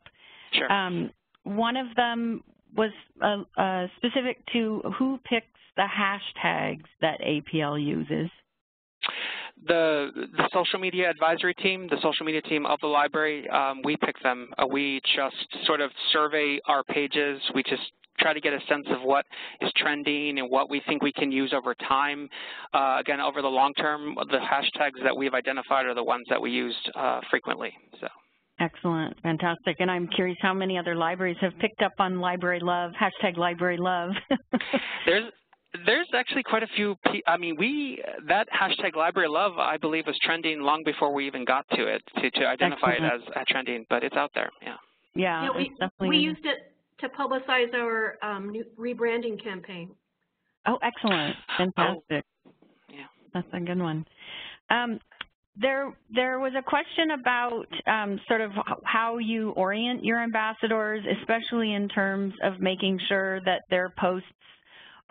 Sure. Um, one of them was uh, uh, specific to who picks the hashtags that APL uses the, the social media advisory team, the social media team of the library, um, we pick them. Uh, we just sort of survey our pages. We just try to get a sense of what is trending and what we think we can use over time. Uh, again, over the long term, the hashtags that we've identified are the ones that we used uh, frequently. So. Excellent, fantastic. And I'm curious how many other libraries have picked up on Library Love, hashtag Library Love. [laughs] there's there's actually quite a few, I mean, we, that hashtag library love, I believe, was trending long before we even got to it, to, to identify excellent. it as trending, but it's out there, yeah. Yeah, yeah we, definitely. We used it to publicize our um, new rebranding campaign. Oh, excellent. Fantastic. Oh, yeah. That's a good one. Um, there, there was a question about um, sort of how you orient your ambassadors, especially in terms of making sure that their posts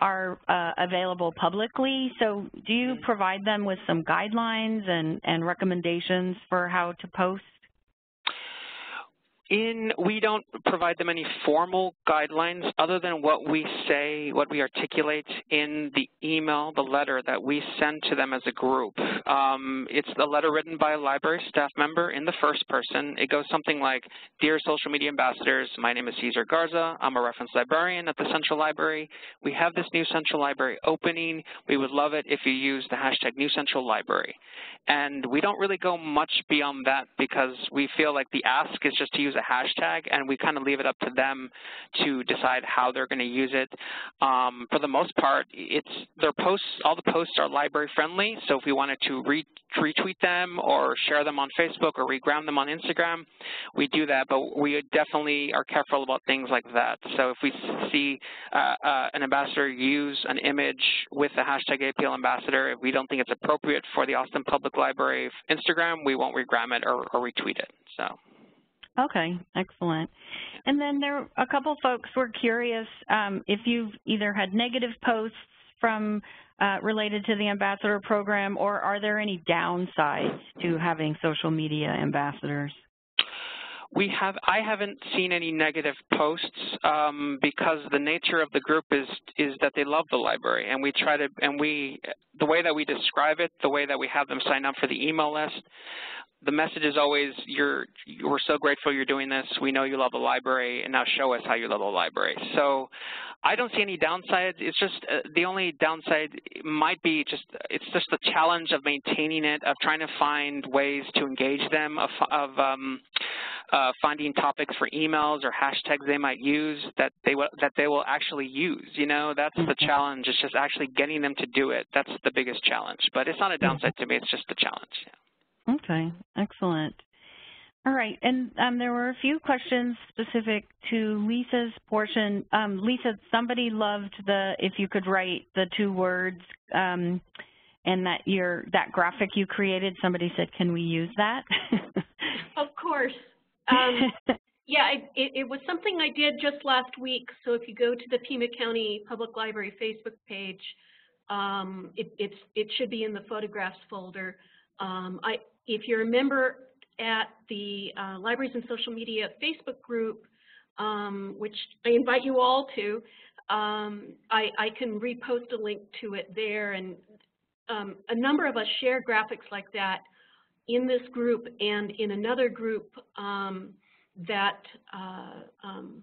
are uh, available publicly. So do you provide them with some guidelines and, and recommendations for how to post? In we don't provide them any formal guidelines other than what we say, what we articulate in the email, the letter that we send to them as a group. Um, it's a letter written by a library staff member in the first person. It goes something like, Dear social media ambassadors, my name is Cesar Garza. I'm a reference librarian at the Central Library. We have this new Central Library opening. We would love it if you use the hashtag New Central Library. And we don't really go much beyond that because we feel like the ask is just to use a hashtag, and we kind of leave it up to them to decide how they're going to use it. Um, for the most part, it's their posts, all the posts are library friendly, so if we wanted to re retweet them or share them on Facebook or regram them on Instagram, we do that, but we definitely are careful about things like that. So if we see uh, uh, an ambassador use an image with the hashtag APL ambassador, if we don't think it's appropriate for the Austin Public Library Instagram, we won't regram it or, or retweet it. So. Okay, excellent. And then there, are a couple folks were curious um, if you've either had negative posts from uh, related to the ambassador program, or are there any downsides to having social media ambassadors? We have, I haven't seen any negative posts um, because the nature of the group is is that they love the library, and we try to, and we, the way that we describe it, the way that we have them sign up for the email list, the message is always, you're, we're so grateful you're doing this. We know you love the library, and now show us how you love the library. So I don't see any downsides. It's just uh, the only downside might be just, it's just the challenge of maintaining it, of trying to find ways to engage them, of, of um, uh, finding topics for emails or hashtags they might use that they will, that they will actually use. You know, that's the mm-hmm. challenge. It's just actually getting them to do it. That's the biggest challenge. But it's not a downside to me. It's just a challenge. Okay, excellent. All right, and um, there were a few questions specific to Lisa's portion. Um, Lisa, somebody loved the if you could write the two words um, and that your that graphic you created. Somebody said, "Can we use that?" [laughs] of course. Um, [laughs] yeah, it, it, was something I did just last week. So if you go to the Pima County Public Library Facebook page, um, it, it should be in the photographs folder. Um, I, if you're a member at the uh, Libraries and Social Media Facebook group, um, which I invite you all to, um, I, I, can repost a link to it there. And um, a number of us share graphics like that in this group and in another group um, that, uh, um,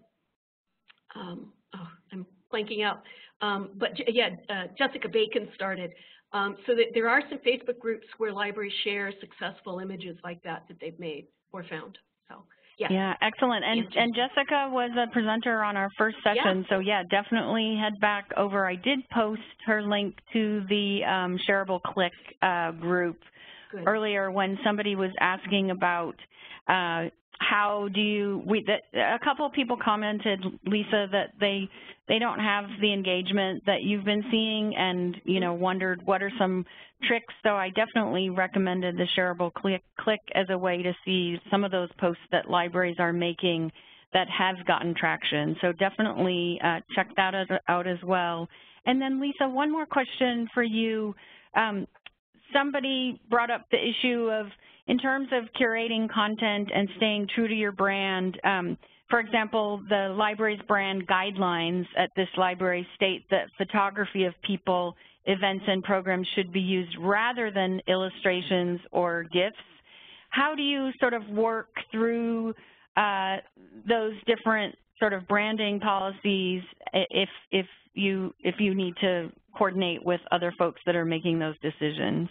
um, oh, I'm blanking out, um, but yeah, uh, Jessica Bacon started. Um, so that there are some Facebook groups where libraries share successful images like that that they've made or found. So yeah. Yeah, excellent. And and Jessica was a presenter on our first session, yeah. so yeah, definitely head back over. I did post her link to the um, Shareable Click uh, group. Earlier when somebody was asking about uh, how do you, we, a couple of people commented, Lisa, that they they don't have the engagement that you've been seeing and, you know, wondered what are some tricks. So I definitely recommended the shareable click, click as a way to see some of those posts that libraries are making that have gotten traction. So definitely uh, check that out as well. And then Lisa, one more question for you. Um, somebody brought up the issue of, in terms of curating content and staying true to your brand, um, for example, the library's brand guidelines at this library state that photography of people, events, and programs should be used rather than illustrations or GIFs. How do you sort of work through uh, those different sort of branding policies if if you if you need to coordinate with other folks that are making those decisions?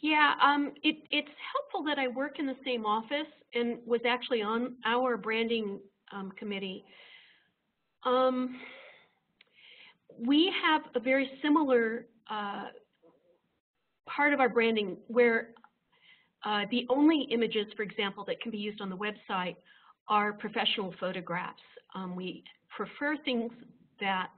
Yeah, um, it, it's helpful that I work in the same office and was actually on our branding um, committee. Um, we have a very similar uh, part of our branding where uh, the only images, for example, that can be used on the website are professional photographs. Um, we prefer things that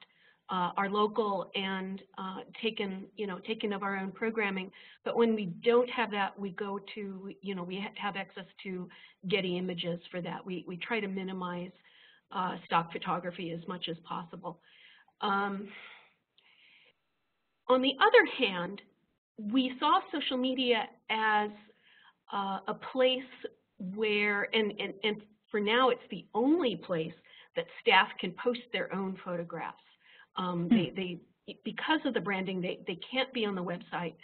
uh, are local and uh, taken, you know, taken of our own programming. But when we don't have that, we go to, you know, we have access to Getty images for that. We, we try to minimize uh, stock photography as much as possible. Um, on the other hand, we saw social media as uh, a place where, and, and, and for now it's the only place that staff can post their own photographs. Um, hmm. they, they, because of the branding, they, they can't be on the website.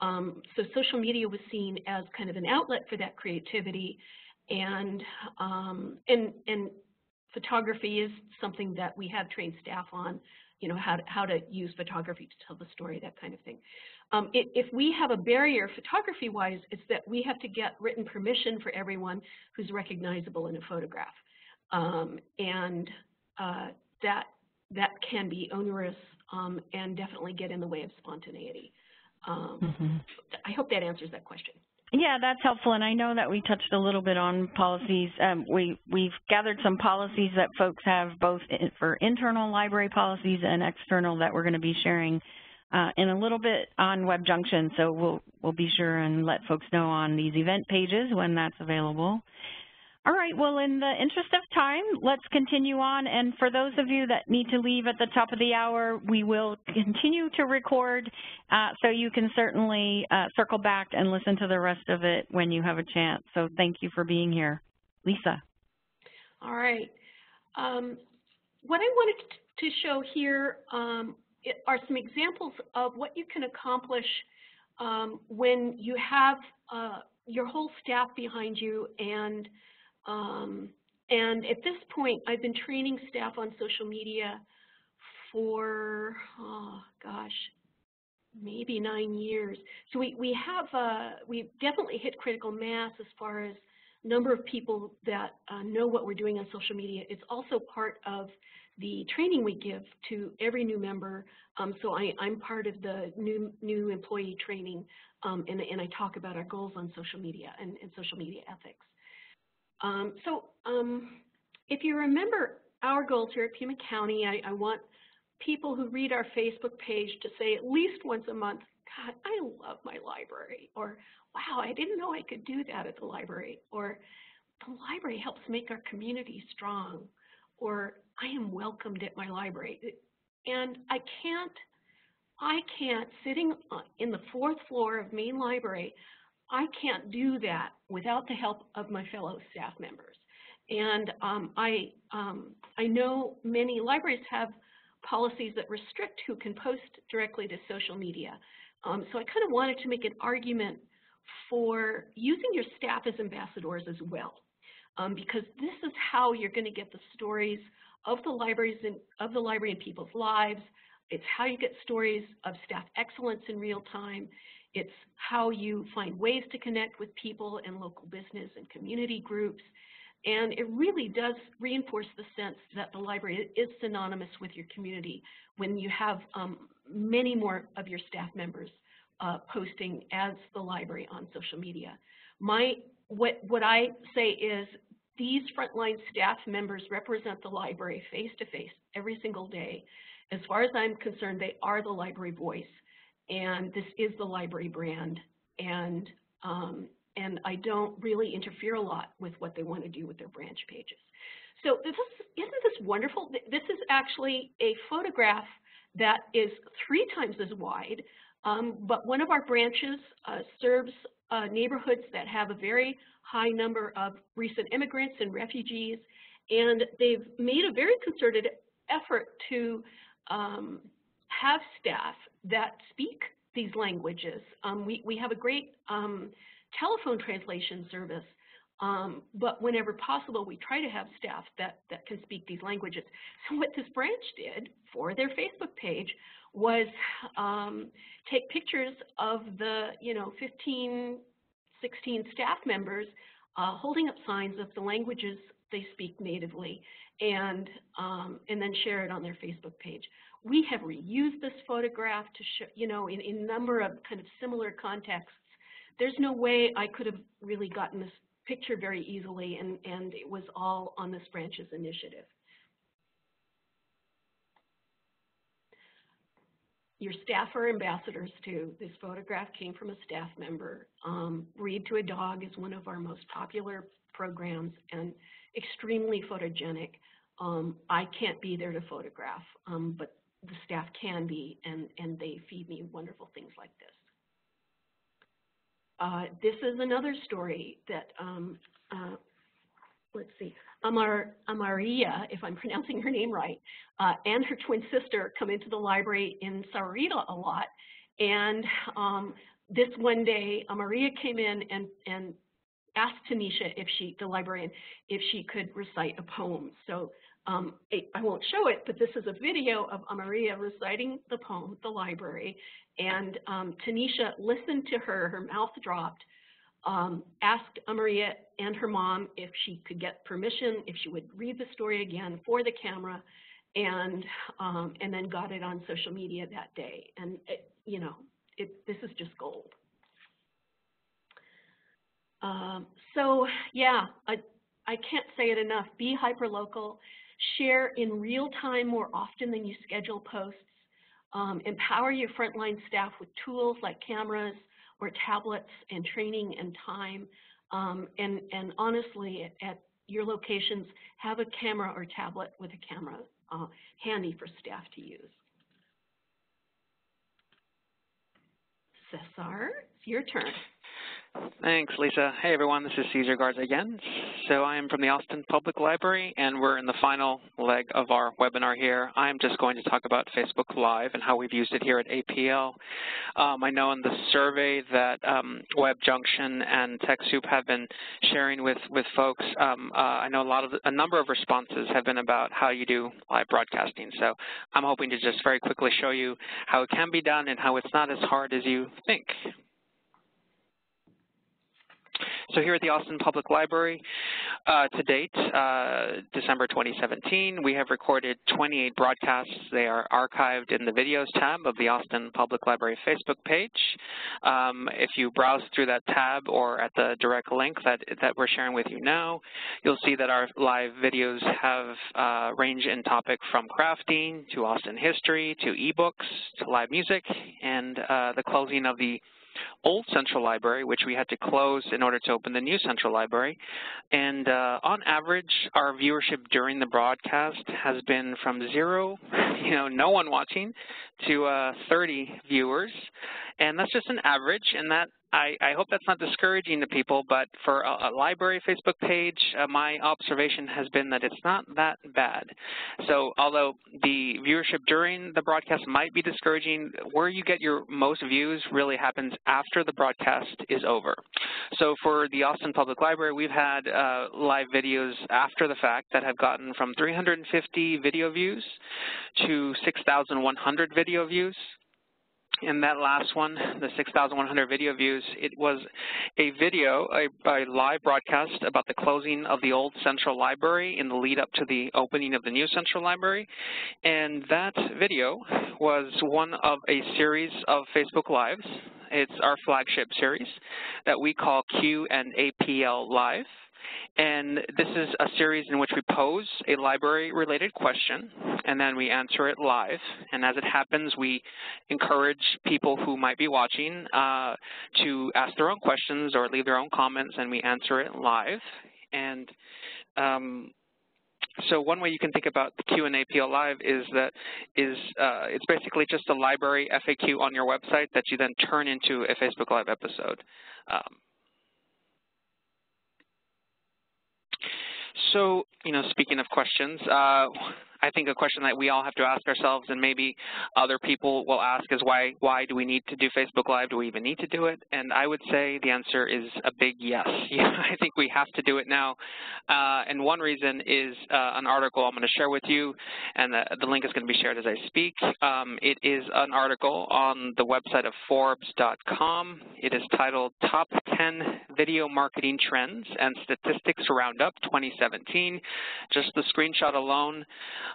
Um, so social media was seen as kind of an outlet for that creativity, and um, and and photography is something that we have trained staff on. You know how to, how to use photography to tell the story, that kind of thing. Um, it, if we have a barrier photography-wise, it's that we have to get written permission for everyone who's recognizable in a photograph, um, and uh, that that can be onerous um, and definitely get in the way of spontaneity. Um, mm -hmm. I hope that answers that question. Yeah, that's helpful, and I know that we touched a little bit on policies. Um, we, we've gathered some policies that folks have both for internal library policies and external that we're going to be sharing uh, in a little bit on WebJunction, so we'll, we'll be sure and let folks know on these event pages when that's available. All right, well, in the interest of time, let's continue on. And for those of you that need to leave at the top of the hour, we will continue to record, uh, so you can certainly uh, circle back and listen to the rest of it when you have a chance. So thank you for being here. Lisa. All right. Um, what I wanted to show here um, are some examples of what you can accomplish um, when you have uh, your whole staff behind you and um, and at this point, I've been training staff on social media for, oh gosh, maybe nine years. So we, we have, uh, we've definitely hit critical mass as far as number of people that uh, know what we're doing on social media. It's also part of the training we give to every new member. Um, so I, am part of the new new employee training, um, and, and, I talk about our goals on social media and, and social media ethics. Um, so um, if you remember our goals here at Pima County, I, I, want people who read our Facebook page to say at least once a month, God, I love my library, or wow, I didn't know I could do that at the library, or the library helps make our community strong, or I am welcomed at my library. And I can't, I can't, sitting in the fourth floor of Main Library, I can't do that without the help of my fellow staff members. And um, I, um, I know many libraries have policies that restrict who can post directly to social media. Um, so I kind of wanted to make an argument for using your staff as ambassadors as well, um, because this is how you're going to get the stories of the libraries and of the library in people's lives. It's how you get stories of staff excellence in real time. It's how you find ways to connect with people and local business and community groups. And it really does reinforce the sense that the library is synonymous with your community when you have um, many more of your staff members uh, posting as the library on social media. My, what, what I say is these frontline staff members represent the library face to face every single day. As far as I'm concerned, they are the library voice, and this is the library brand. And um, and I don't really interfere a lot with what they want to do with their branch pages. So this is, isn't this wonderful? This is actually a photograph that is three times as wide, um, but one of our branches uh, serves uh, neighborhoods that have a very high number of recent immigrants and refugees, and they've made a very concerted effort to um, have staff that speak these languages. Um, we, we have a great um, telephone translation service, um, but whenever possible, we try to have staff that, that can speak these languages. So what this branch did for their Facebook page was um, take pictures of the, you know, 15, 16 staff members uh, holding up signs of the languages they speak natively and, um, and then share it on their Facebook page. We have reused this photograph to show, you know, in, a number of kind of similar contexts there's no way I could have really gotten this picture very easily, and, and it was all on this branch's initiative. Your staff are ambassadors too. This photograph came from a staff member. Um, Read to a Dog is one of our most popular programs and extremely photogenic. Um, I can't be there to photograph, um, but the staff can be, and, and they feed me wonderful things like this. Uh, this is another story that, um, uh, let's see, Amar, Amaria, if I'm pronouncing her name right, uh, and her twin sister come into the library in Sahuarita a lot. And um, this one day, Amaria came in and, and asked Tanisha if she, the librarian, if she could recite a poem. So um, I won't show it, but this is a video of Amaria reciting the poem at the library, and um, Tanisha listened to her, her mouth dropped, um, asked Amaria and her mom if she could get permission, if she would read the story again for the camera, and um, and then got it on social media that day. And it, you know, it, this is just gold. Um, so yeah, I, I can't say it enough. Be hyperlocal. Share in real time more often than you schedule posts. Um, empower your frontline staff with tools like cameras or tablets and training and time. Um, and, and honestly, at, at, your locations, have a camera or tablet with a camera uh, handy for staff to use. Cesar, it's your turn. Thanks, Lisa. Hey, everyone. This is Cesar Garza again. So I am from the Austin Public Library, and we're in the final leg of our webinar here. I'm just going to talk about Facebook Live and how we've used it here at APL. Um, I know in the survey that um, WebJunction and TechSoup have been sharing with, with folks, um, uh, I know a lot of a number of responses have been about how you do live broadcasting. So I'm hoping to just very quickly show you how it can be done and how it's not as hard as you think. So here at the Austin Public Library, uh, to date, uh, December 2017, we have recorded 28 broadcasts. They are archived in the Videos tab of the Austin Public Library Facebook page. Um, if you browse through that tab or at the direct link that, that we're sharing with you now, you'll see that our live videos have uh, range in topic from crafting to Austin history to ebooks to live music and uh, the closing of the old Central Library, which we had to close in order to open the new Central Library. And uh, on average, our viewership during the broadcast has been from zero, [laughs] you know, no one watching, to uh, 30 viewers. And that's just an average, and that I, I, hope that's not discouraging to people, but for a, a library Facebook page, uh, my observation has been that it's not that bad. So although the viewership during the broadcast might be discouraging, where you get your most views really happens after the broadcast is over. So for the Austin Public Library, we've had uh, live videos after the fact that have gotten from 350 video views to 6,100 video views in that last one, the 6,100 video views, it was a video, a, a, live broadcast about the closing of the old Central Library in the lead up to the opening of the new Central Library. And that video was one of a series of Facebook Lives. It's our flagship series that we call Q and APL Live. And this is a series in which we pose a library-related question, and then we answer it live. And as it happens, we encourage people who might be watching uh, to ask their own questions or leave their own comments, and we answer it live. And um, so one way you can think about the Q&A PL Live is that is uh, it's basically just a library FAQ on your website that you then turn into a Facebook Live episode. Um, So, you know, speaking of questions, uh, I think a question that we all have to ask ourselves and maybe other people will ask is why why do we need to do Facebook Live? Do we even need to do it? And I would say the answer is a big yes. [laughs] I think we have to do it now. Uh, and one reason is uh, an article I'm going to share with you, and the, the link is going to be shared as I speak. Um, it is an article on the website of Forbes.com. It is titled Top 10 Video Marketing Trends and Statistics Roundup 2017. Just the screenshot alone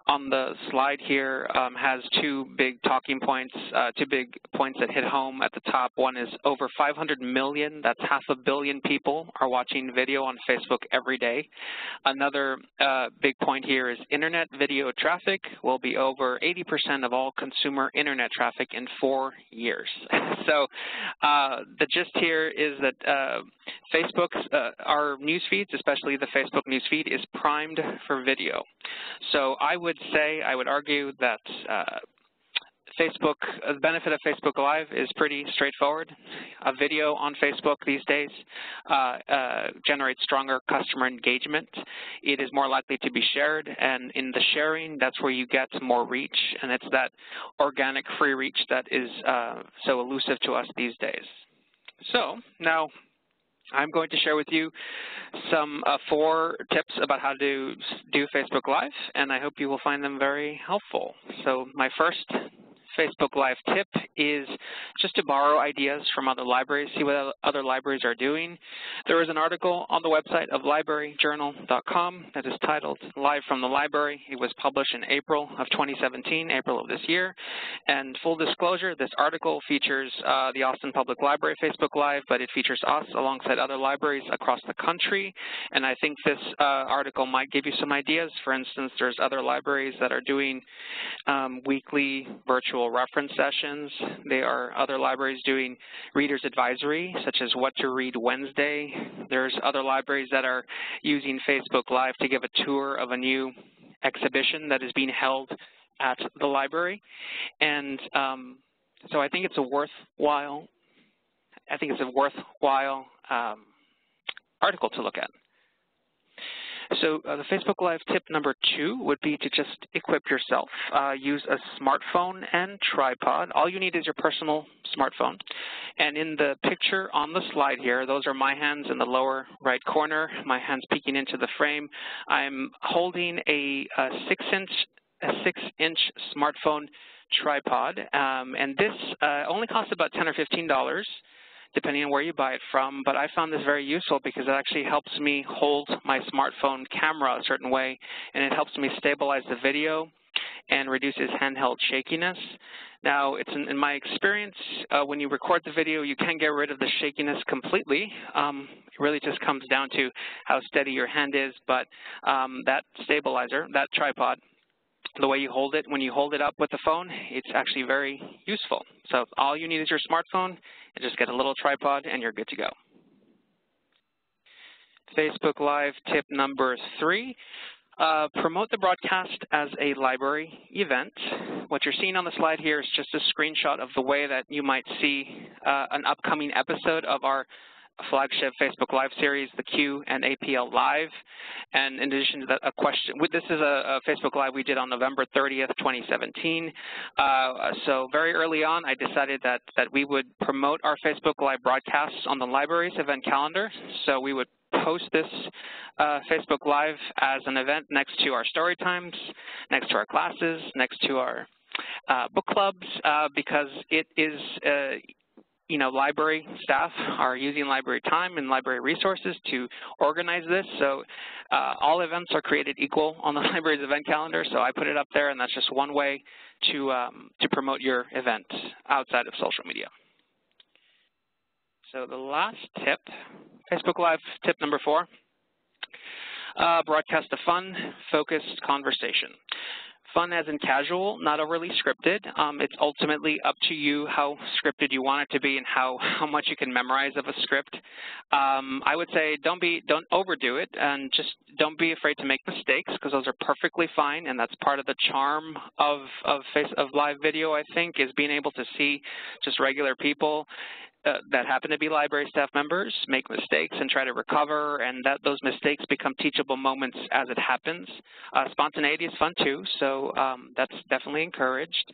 on the slide here um, has two big talking points, uh, two big points that hit home at the top. One is over 500 million, that's half a billion people are watching video on Facebook every day. Another uh, big point here is internet video traffic will be over 80% of all consumer internet traffic in four years. [laughs] so uh, the gist here is that uh, Facebook's, uh, our news feeds, especially the Facebook news feed, is primed for video. So I would say, I would argue that uh, Facebook, the benefit of Facebook Live is pretty straightforward. A video on Facebook these days uh, uh, generates stronger customer engagement. It is more likely to be shared, and in the sharing, that's where you get more reach, and it's that organic free reach that is uh, so elusive to us these days. So now I'm going to share with you some uh, four tips about how to do Facebook Live, and I hope you will find them very helpful. So my first Facebook Live tip is just to borrow ideas from other libraries, see what other libraries are doing. There is an article on the website of libraryjournal.com that is titled Live from the Library. It was published in April of 2017, April of this year. And full disclosure, this article features uh, the Austin Public Library Facebook Live, but it features us alongside other libraries across the country. And I think this uh, article might give you some ideas. For instance, there's other libraries that are doing um, weekly virtual reference sessions. There are other libraries doing reader's advisory, such as What to Read Wednesday. There's other libraries that are using Facebook Live to give a tour of a new exhibition that is being held at the library. And um, so I think it's a worthwhile, I think it's a worthwhile um, article to look at. So uh, the Facebook Live tip number two would be to just equip yourself. Uh, use a smartphone and tripod. All you need is your personal smartphone. And in the picture on the slide here, those are my hands in the lower right corner, my hands peeking into the frame. I'm holding a, a six-inch a six-inch smartphone tripod, um, and this uh, only costs about 10 or 15 dollars depending on where you buy it from. But I found this very useful because it actually helps me hold my smartphone camera a certain way, and it helps me stabilize the video and reduces handheld shakiness. Now, it's in, in my experience, uh, when you record the video, you can get rid of the shakiness completely. Um, it really just comes down to how steady your hand is, but um, that stabilizer, that tripod, the way you hold it, when you hold it up with the phone, it's actually very useful. So all you need is your smartphone and just get a little tripod and you're good to go. Facebook Live tip number three, uh, promote the broadcast as a library event. What you're seeing on the slide here is just a screenshot of the way that you might see uh, an upcoming episode of our flagship Facebook Live series, the Q and APL Live. And in addition to that, a question, this is a, a Facebook Live we did on November 30th, 2017. Uh, so very early on, I decided that, that we would promote our Facebook Live broadcasts on the library's event calendar. So we would post this uh, Facebook Live as an event next to our story times, next to our classes, next to our uh, book clubs, uh, because it is uh, you know, library staff are using library time and library resources to organize this. So uh, all events are created equal on the [laughs] library's event calendar. So I put it up there, and that's just one way to um, to promote your event outside of social media. So the last tip, Facebook Live tip number four, uh, broadcast a fun, focused conversation fun as in casual, not overly scripted. Um, it's ultimately up to you how scripted you want it to be and how, how much you can memorize of a script. Um, I would say don't be don't overdo it and just don't be afraid to make mistakes because those are perfectly fine and that's part of the charm of of face of live video I think is being able to see just regular people uh, that happen to be library staff members make mistakes and try to recover, and that those mistakes become teachable moments as it happens. Uh, spontaneity is fun too, so um, that's definitely encouraged.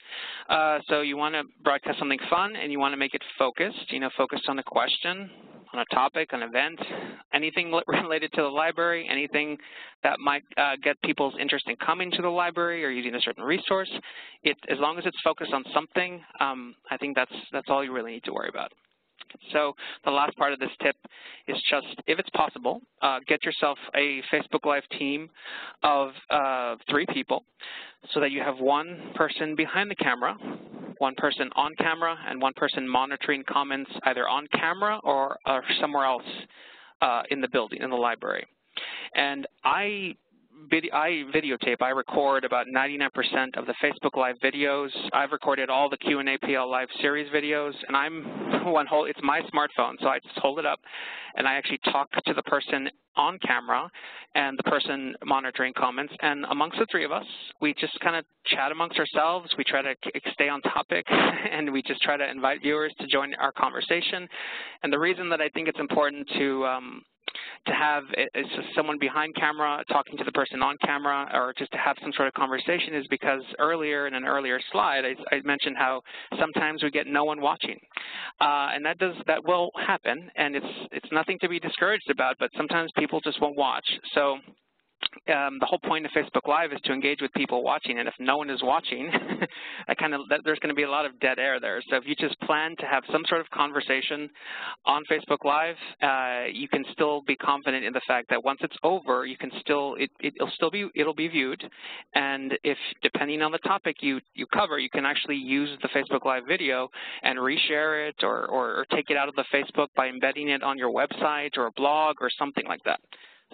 Uh, so you want to broadcast something fun, and you want to make it focused. You know, focused on a question, on a topic, an event, anything [laughs] related to the library, anything that might uh, get people's interest in coming to the library or using a certain resource. It, as long as it's focused on something, um, I think that's that's all you really need to worry about. So the last part of this tip is just, if it's possible, uh, get yourself a Facebook Live team of uh, three people so that you have one person behind the camera, one person on camera, and one person monitoring comments either on camera or, or somewhere else uh, in the building, in the library. And I video, I videotape, I record about 99% of the Facebook Live videos. I've recorded all the Q&A PL Live series videos, and I'm one whole, it's my smartphone, so I just hold it up, and I actually talk to the person on camera and the person monitoring comments. And amongst the three of us, we just kind of chat amongst ourselves. We try to stay on topic, [laughs] and we just try to invite viewers to join our conversation. And the reason that I think it's important to um, to have someone behind camera talking to the person on camera or just to have some sort of conversation is because earlier in an earlier slide I, I mentioned how sometimes we get no one watching. Uh, and that does that will happen and it's it's nothing to be discouraged about but sometimes people just won't watch. So um, the whole point of Facebook Live is to engage with people watching, and if no one is watching, [laughs] kind of that, there's going to be a lot of dead air there. So if you just plan to have some sort of conversation on Facebook Live, uh, you can still be confident in the fact that once it's over, you can still it, it'll still be it'll be viewed, and if depending on the topic you you cover, you can actually use the Facebook Live video and reshare it or, or, or take it out of the Facebook by embedding it on your website or a blog or something like that.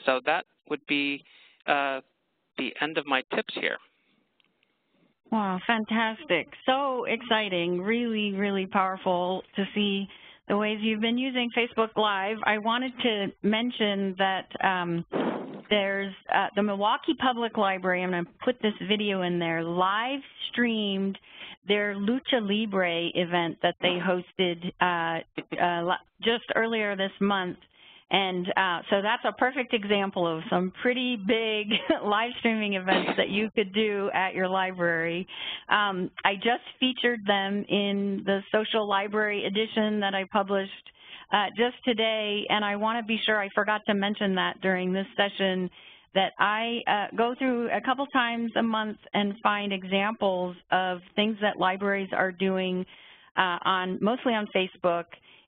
So that would be uh, the end of my tips here. Wow, fantastic. So exciting. Really, really powerful to see the ways you've been using Facebook Live. I wanted to mention that um, there's uh, the Milwaukee Public Library, I'm going to put this video in there, live streamed their Lucha Libre event that they hosted uh, uh, just earlier this month and uh, so that's a perfect example of some pretty big [laughs] live streaming events that you could do at your library. Um, I just featured them in the social library edition that I published uh, just today, and I want to be sure I forgot to mention that during this session that I uh, go through a couple times a month and find examples of things that libraries are doing uh, on mostly on Facebook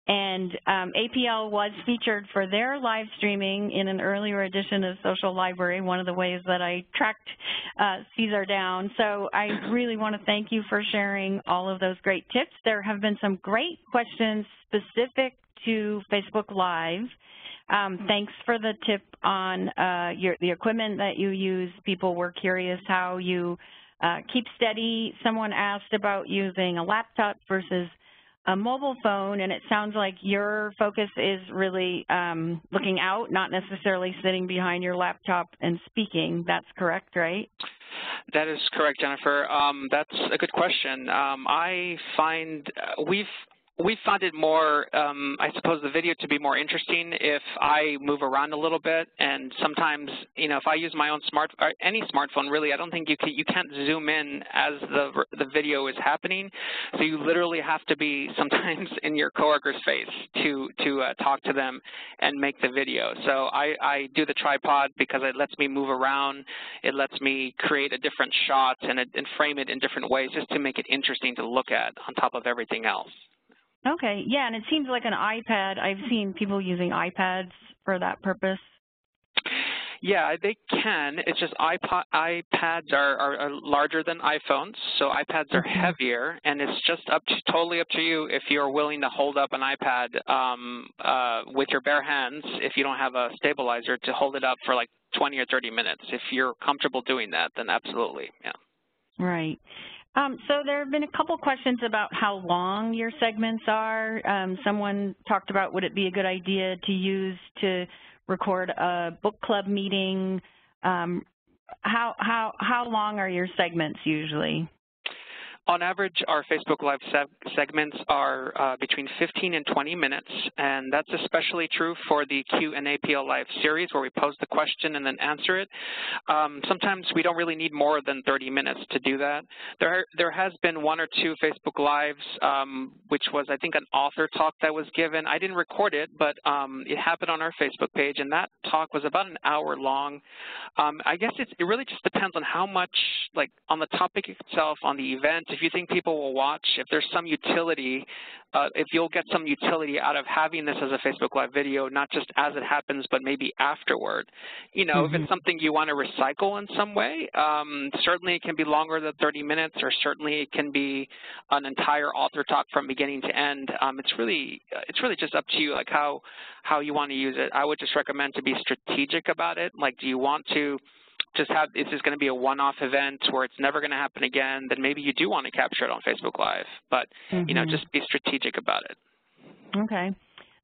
and um, APL was featured for their live streaming in an earlier edition of Social Library, one of the ways that I tracked uh, Cesar down. So I really want to thank you for sharing all of those great tips. There have been some great questions specific to Facebook Live. Um, thanks for the tip on uh, your, the equipment that you use. People were curious how you uh, keep steady. Someone asked about using a laptop versus a mobile phone, and it sounds like your focus is really um, looking out, not necessarily sitting behind your laptop and speaking. That's correct, right? That is correct, Jennifer. Um, that's a good question. Um, I find uh, we've we found it more, um, I suppose, the video to be more interesting if I move around a little bit. And sometimes, you know, if I use my own smart, or any smartphone, really, I don't think you can, you can't zoom in as the the video is happening. So you literally have to be [laughs] sometimes in your coworker's face to to uh, talk to them and make the video. So I I do the tripod because it lets me move around. It lets me create a different shot and, and frame it in different ways just to make it interesting to look at on top of everything else. Okay, yeah, and it seems like an iPad. I've seen people using iPads for that purpose. Yeah, they can. It's just iPod, iPads are, are, are, larger than iPhones, so iPads are heavier, and it's just up to, totally up to you if you're willing to hold up an iPad um, uh, with your bare hands, if you don't have a stabilizer, to hold it up for like 20 or 30 minutes. If you're comfortable doing that, then absolutely, yeah. Right. Um, so there have been a couple questions about how long your segments are. Um, someone talked about would it be a good idea to use to record a book club meeting. Um, how, how, how long are your segments usually? On average, our Facebook Live segments are uh, between 15 and 20 minutes, and that's especially true for the Q&A PL Live series where we pose the question and then answer it. Um, sometimes we don't really need more than 30 minutes to do that. There, there has been one or two Facebook Lives, um, which was, I think, an author talk that was given. I didn't record it, but um, it happened on our Facebook page, and that talk was about an hour long. Um, I guess it really just depends on how much, like, on the topic itself, on the event, if you think people will watch, if there's some utility, uh, if you'll get some utility out of having this as a Facebook Live video, not just as it happens, but maybe afterward. You know, mm -hmm. if it's mm-hmm. something you want to recycle in some way, um, certainly it can be longer than 30 minutes, or certainly it can be an entire author talk from beginning to end. Um, it's really, it's really just up to you, like how how you want to use it. I would just recommend to be strategic about it. Like, do you want to just have, is going to be a one-off event where it's never going to happen again, then maybe you do want to capture it on Facebook Live. But, mm -hmm. you know, mm-hmm. just be strategic about it. Okay.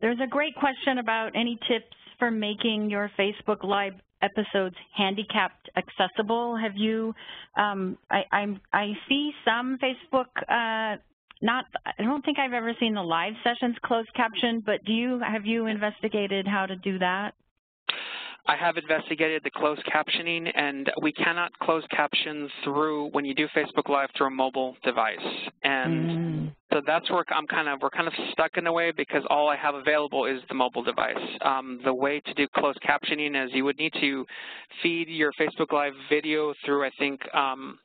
There's a great question about any tips for making your Facebook Live episodes handicapped accessible. Have you, um, I, I'm, I see some Facebook, uh, not, I don't think I've ever seen the live sessions closed captioned, but do you, have you investigated how to do that? I have investigated the closed captioning, and we cannot close captions through when you do Facebook Live through a mobile device. And mm. so that's where I'm kind of we're kind of stuck in a way because all I have available is the mobile device. Um, the way to do closed captioning is you would need to feed your Facebook Live video through I think um,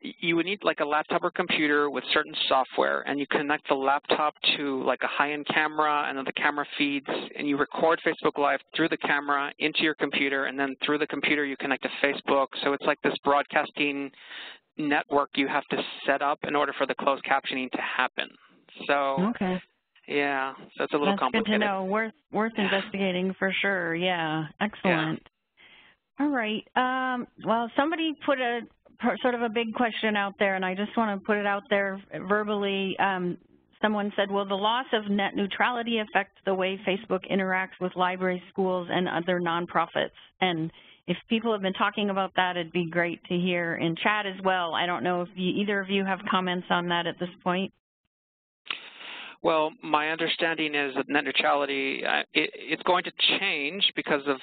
you would need like a laptop or computer with certain software and you connect the laptop to like a high-end camera and then the camera feeds and you record Facebook Live through the camera into your computer and then through the computer you connect to Facebook. So it's like this broadcasting network you have to set up in order for the closed captioning to happen. So okay. yeah, so it's a little That's complicated. good to know. Worth worth investigating for sure. Yeah, excellent. Yeah. All right. Um, well, somebody put a sort of a big question out there, and I just want to put it out there verbally. Um, someone said, will the loss of net neutrality affect the way Facebook interacts with libraries, schools, and other nonprofits? And if people have been talking about that, it'd be great to hear in chat as well. I don't know if you, either of you have comments on that at this point. Well, my understanding is that net neutrality, uh, it, it's going to change because of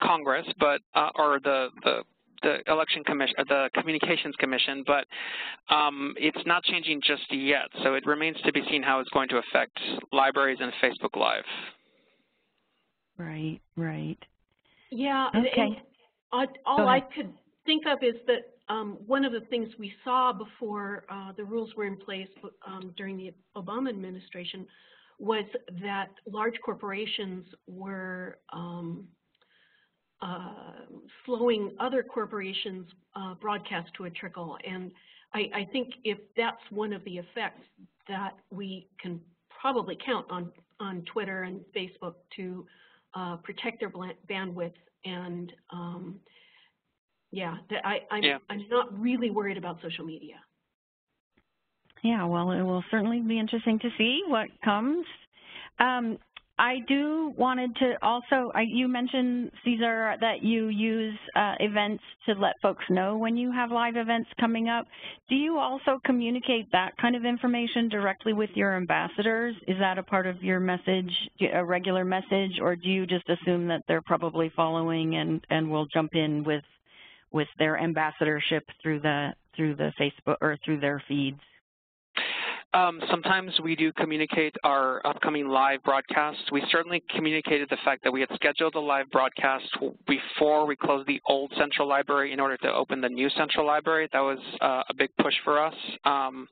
Congress, but uh, or the the the election commission, the communications commission, but um, it's not changing just yet. So it remains to be seen how it's going to affect libraries and Facebook Live. Right, right. Yeah. Okay. all I could think of is that um, one of the things we saw before uh, the rules were in place um, during the Obama administration was that large corporations were um, uh, slowing other corporations uh, broadcast to a trickle. And I, I, think if that's one of the effects that we can probably count on, on Twitter and Facebook to uh, protect their bandwidth and um, yeah, I, I'm, yeah. I'm not really worried about social media. Yeah, well, it will certainly be interesting to see what comes. Um, I do wanted to also, I, you mentioned, Cesar, that you use uh, events to let folks know when you have live events coming up. Do you also communicate that kind of information directly with your ambassadors? Is that a part of your message, a regular message, or do you just assume that they're probably following and, and will jump in with with their ambassadorship through the through the Facebook or through their feeds? Um, sometimes we do communicate our upcoming live broadcasts. We certainly communicated the fact that we had scheduled a live broadcast before we closed the old central library in order to open the new central library. That was uh, a big push for us. Um,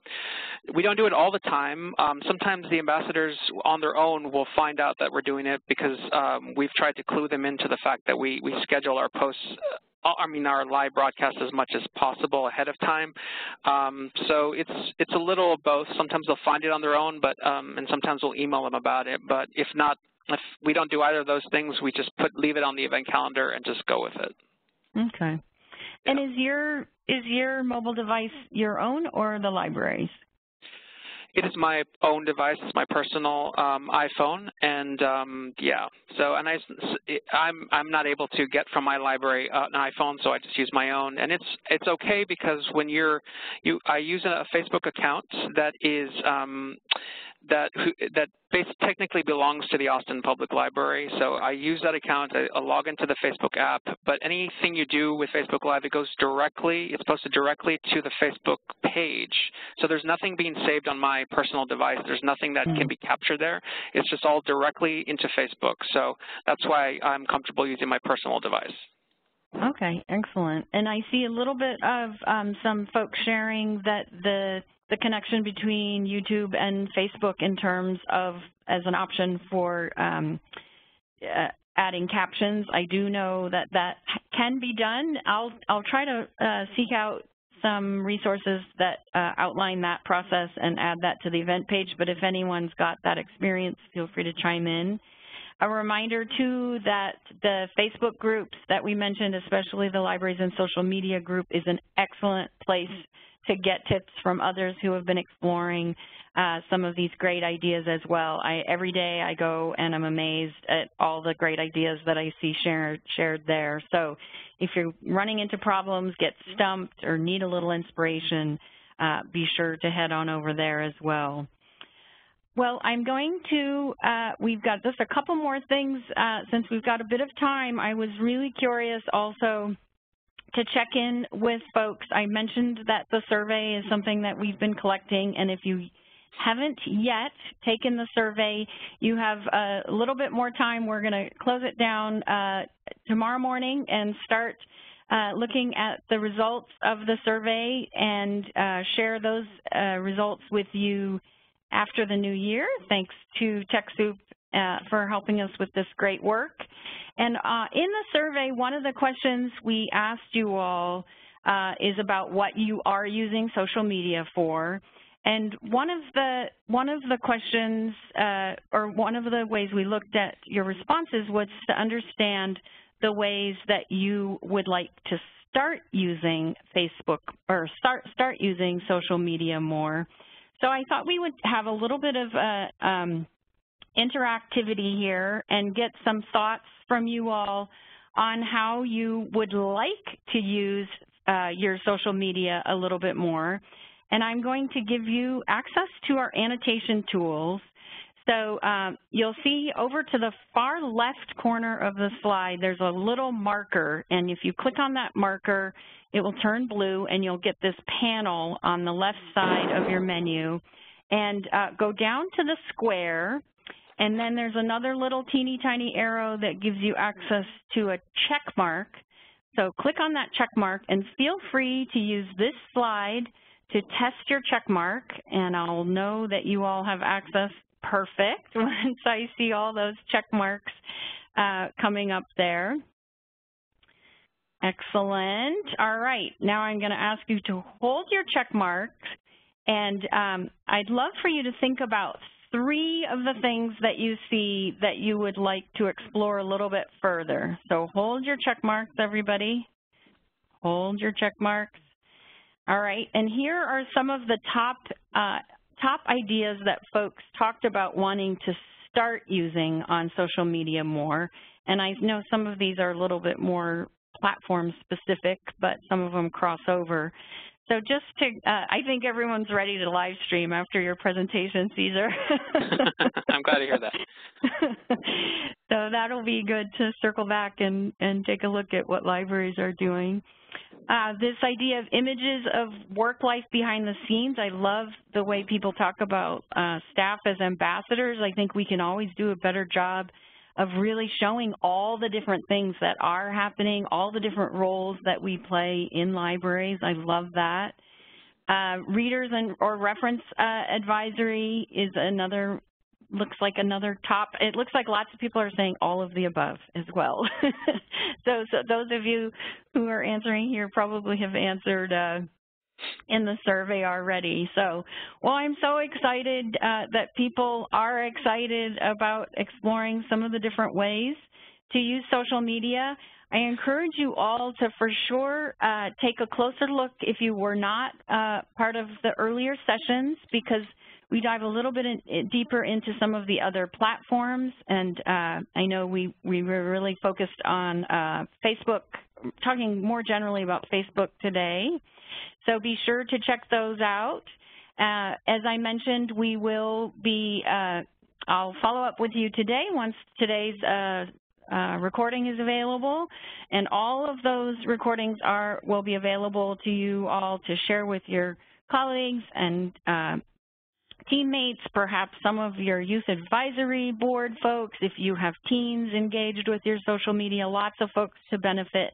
we don't do it all the time. Um, sometimes the ambassadors on their own will find out that we're doing it because um, we've tried to clue them into the fact that we, we schedule our posts I mean, our live broadcast as much as possible ahead of time. Um, so it's it's a little of both. Sometimes they'll find it on their own, but um, and sometimes we'll email them about it. But if not, if we don't do either of those things, we just put leave it on the event calendar and just go with it. Okay. Yeah. And is your is your mobile device your own or the library's? It is my own device. It's my personal um, iPhone, and um, yeah. So, and I, I'm I'm not able to get from my library uh, an iPhone, so I just use my own. And it's it's okay because when you're you, I use a Facebook account that is um, that that technically belongs to the Austin Public Library. So I use that account. I, I, log into the Facebook app. But anything you do with Facebook Live, it goes directly. It's posted directly to the Facebook page. So there's nothing being saved on my personal device. There's nothing that can hmm. be captured there. It's just all directly into Facebook. So that's why I'm comfortable using my personal device. Okay, excellent. And I see a little bit of um, some folks sharing that the the connection between YouTube and Facebook in terms of as an option for um, uh, adding captions. I do know that that can be done. I'll I'll try to uh, seek out some resources that uh, outline that process and add that to the event page, but if anyone's got that experience, feel free to chime in. A reminder, too, that the Facebook groups that we mentioned, especially the Libraries and Social Media group, is an excellent place to get tips from others who have been exploring uh, some of these great ideas as well. I, every day I go and I'm amazed at all the great ideas that I see shared, shared there. So if you're running into problems, get stumped, or need a little inspiration, uh, be sure to head on over there as well. Well, I'm going to, uh, we've got just a couple more things uh, since we've got a bit of time. I was really curious also to check in with folks. I mentioned that the survey is something that we've been collecting, and if you haven't yet taken the survey, you have a little bit more time. We're going to close it down uh, tomorrow morning and start uh, looking at the results of the survey and uh, share those uh, results with you after the new year. Thanks to TechSoup uh, for helping us with this great work. And uh, in the survey, one of the questions we asked you all uh, is about what you are using social media for. And one of the one of the questions, uh, or one of the ways we looked at your responses was to understand the ways that you would like to start using Facebook or start start using social media more. So I thought we would have a little bit of a, um, interactivity here and get some thoughts from you all on how you would like to use uh, your social media a little bit more. And I'm going to give you access to our annotation tools. So um, you'll see over to the far left corner of the slide, there's a little marker. And if you click on that marker, it will turn blue and you'll get this panel on the left side of your menu. And uh, go down to the square and then there's another little teeny tiny arrow that gives you access to a check mark. So click on that check mark and feel free to use this slide to test your check mark and I'll know that you all have access perfect [laughs] once I see all those check marks uh, coming up there. Excellent. All right, now I'm going to ask you to hold your check marks and um, I'd love for you to think about three of the things that you see that you would like to explore a little bit further. So hold your check marks, everybody. Hold your check marks. All right, and here are some of the top, uh, top ideas that folks talked about wanting to start using on social media more. And I know some of these are a little bit more platform specific, but some of them cross over. So just to, uh, I think everyone's ready to live stream after your presentation, Cesar. [laughs] I'm glad to hear that. [laughs] so that'll be good to circle back and, and take a look at what libraries are doing. Uh, this idea of images of work life behind the scenes, I love the way people talk about uh, staff as ambassadors. I think we can always do a better job of really showing all the different things that are happening, all the different roles that we play in libraries. I love that. Uh, readers and or reference uh, advisory is another, looks like another top, it looks like lots of people are saying all of the above as well. [laughs] so, so those of you who are answering here probably have answered uh, in the survey already. So, well, I'm so excited uh, that people are excited about exploring some of the different ways to use social media. I encourage you all to for sure uh, take a closer look if you were not uh, part of the earlier sessions because we dive a little bit in, deeper into some of the other platforms and uh, I know we, we were really focused on uh, Facebook, talking more generally about Facebook today. So be sure to check those out. Uh, as I mentioned, we will be, uh, I'll follow up with you today once today's uh, uh, recording is available. And all of those recordings are will be available to you all to share with your colleagues and uh, teammates, perhaps some of your youth advisory board folks, if you have teens engaged with your social media, lots of folks to benefit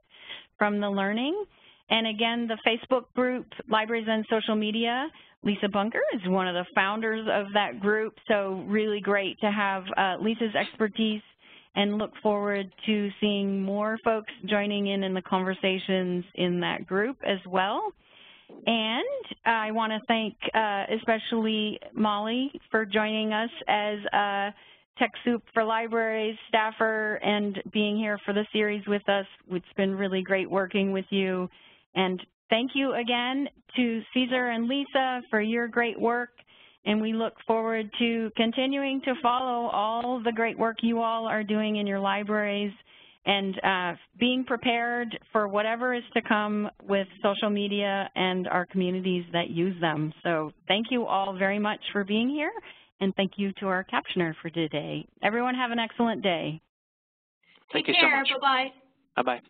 from the learning. And again, the Facebook group, Libraries and Social Media, Lisa Bunker is one of the founders of that group, so really great to have uh, Lisa's expertise and look forward to seeing more folks joining in in the conversations in that group as well. And I want to thank uh, especially Molly for joining us as a TechSoup for Libraries staffer and being here for the series with us. It's been really great working with you and thank you again to Cesar and Lisa for your great work. And we look forward to continuing to follow all the great work you all are doing in your libraries and uh, being prepared for whatever is to come with social media and our communities that use them. So thank you all very much for being here, and thank you to our captioner for today. Everyone have an excellent day. Thank Take you care. so much. Bye-bye. Bye-bye.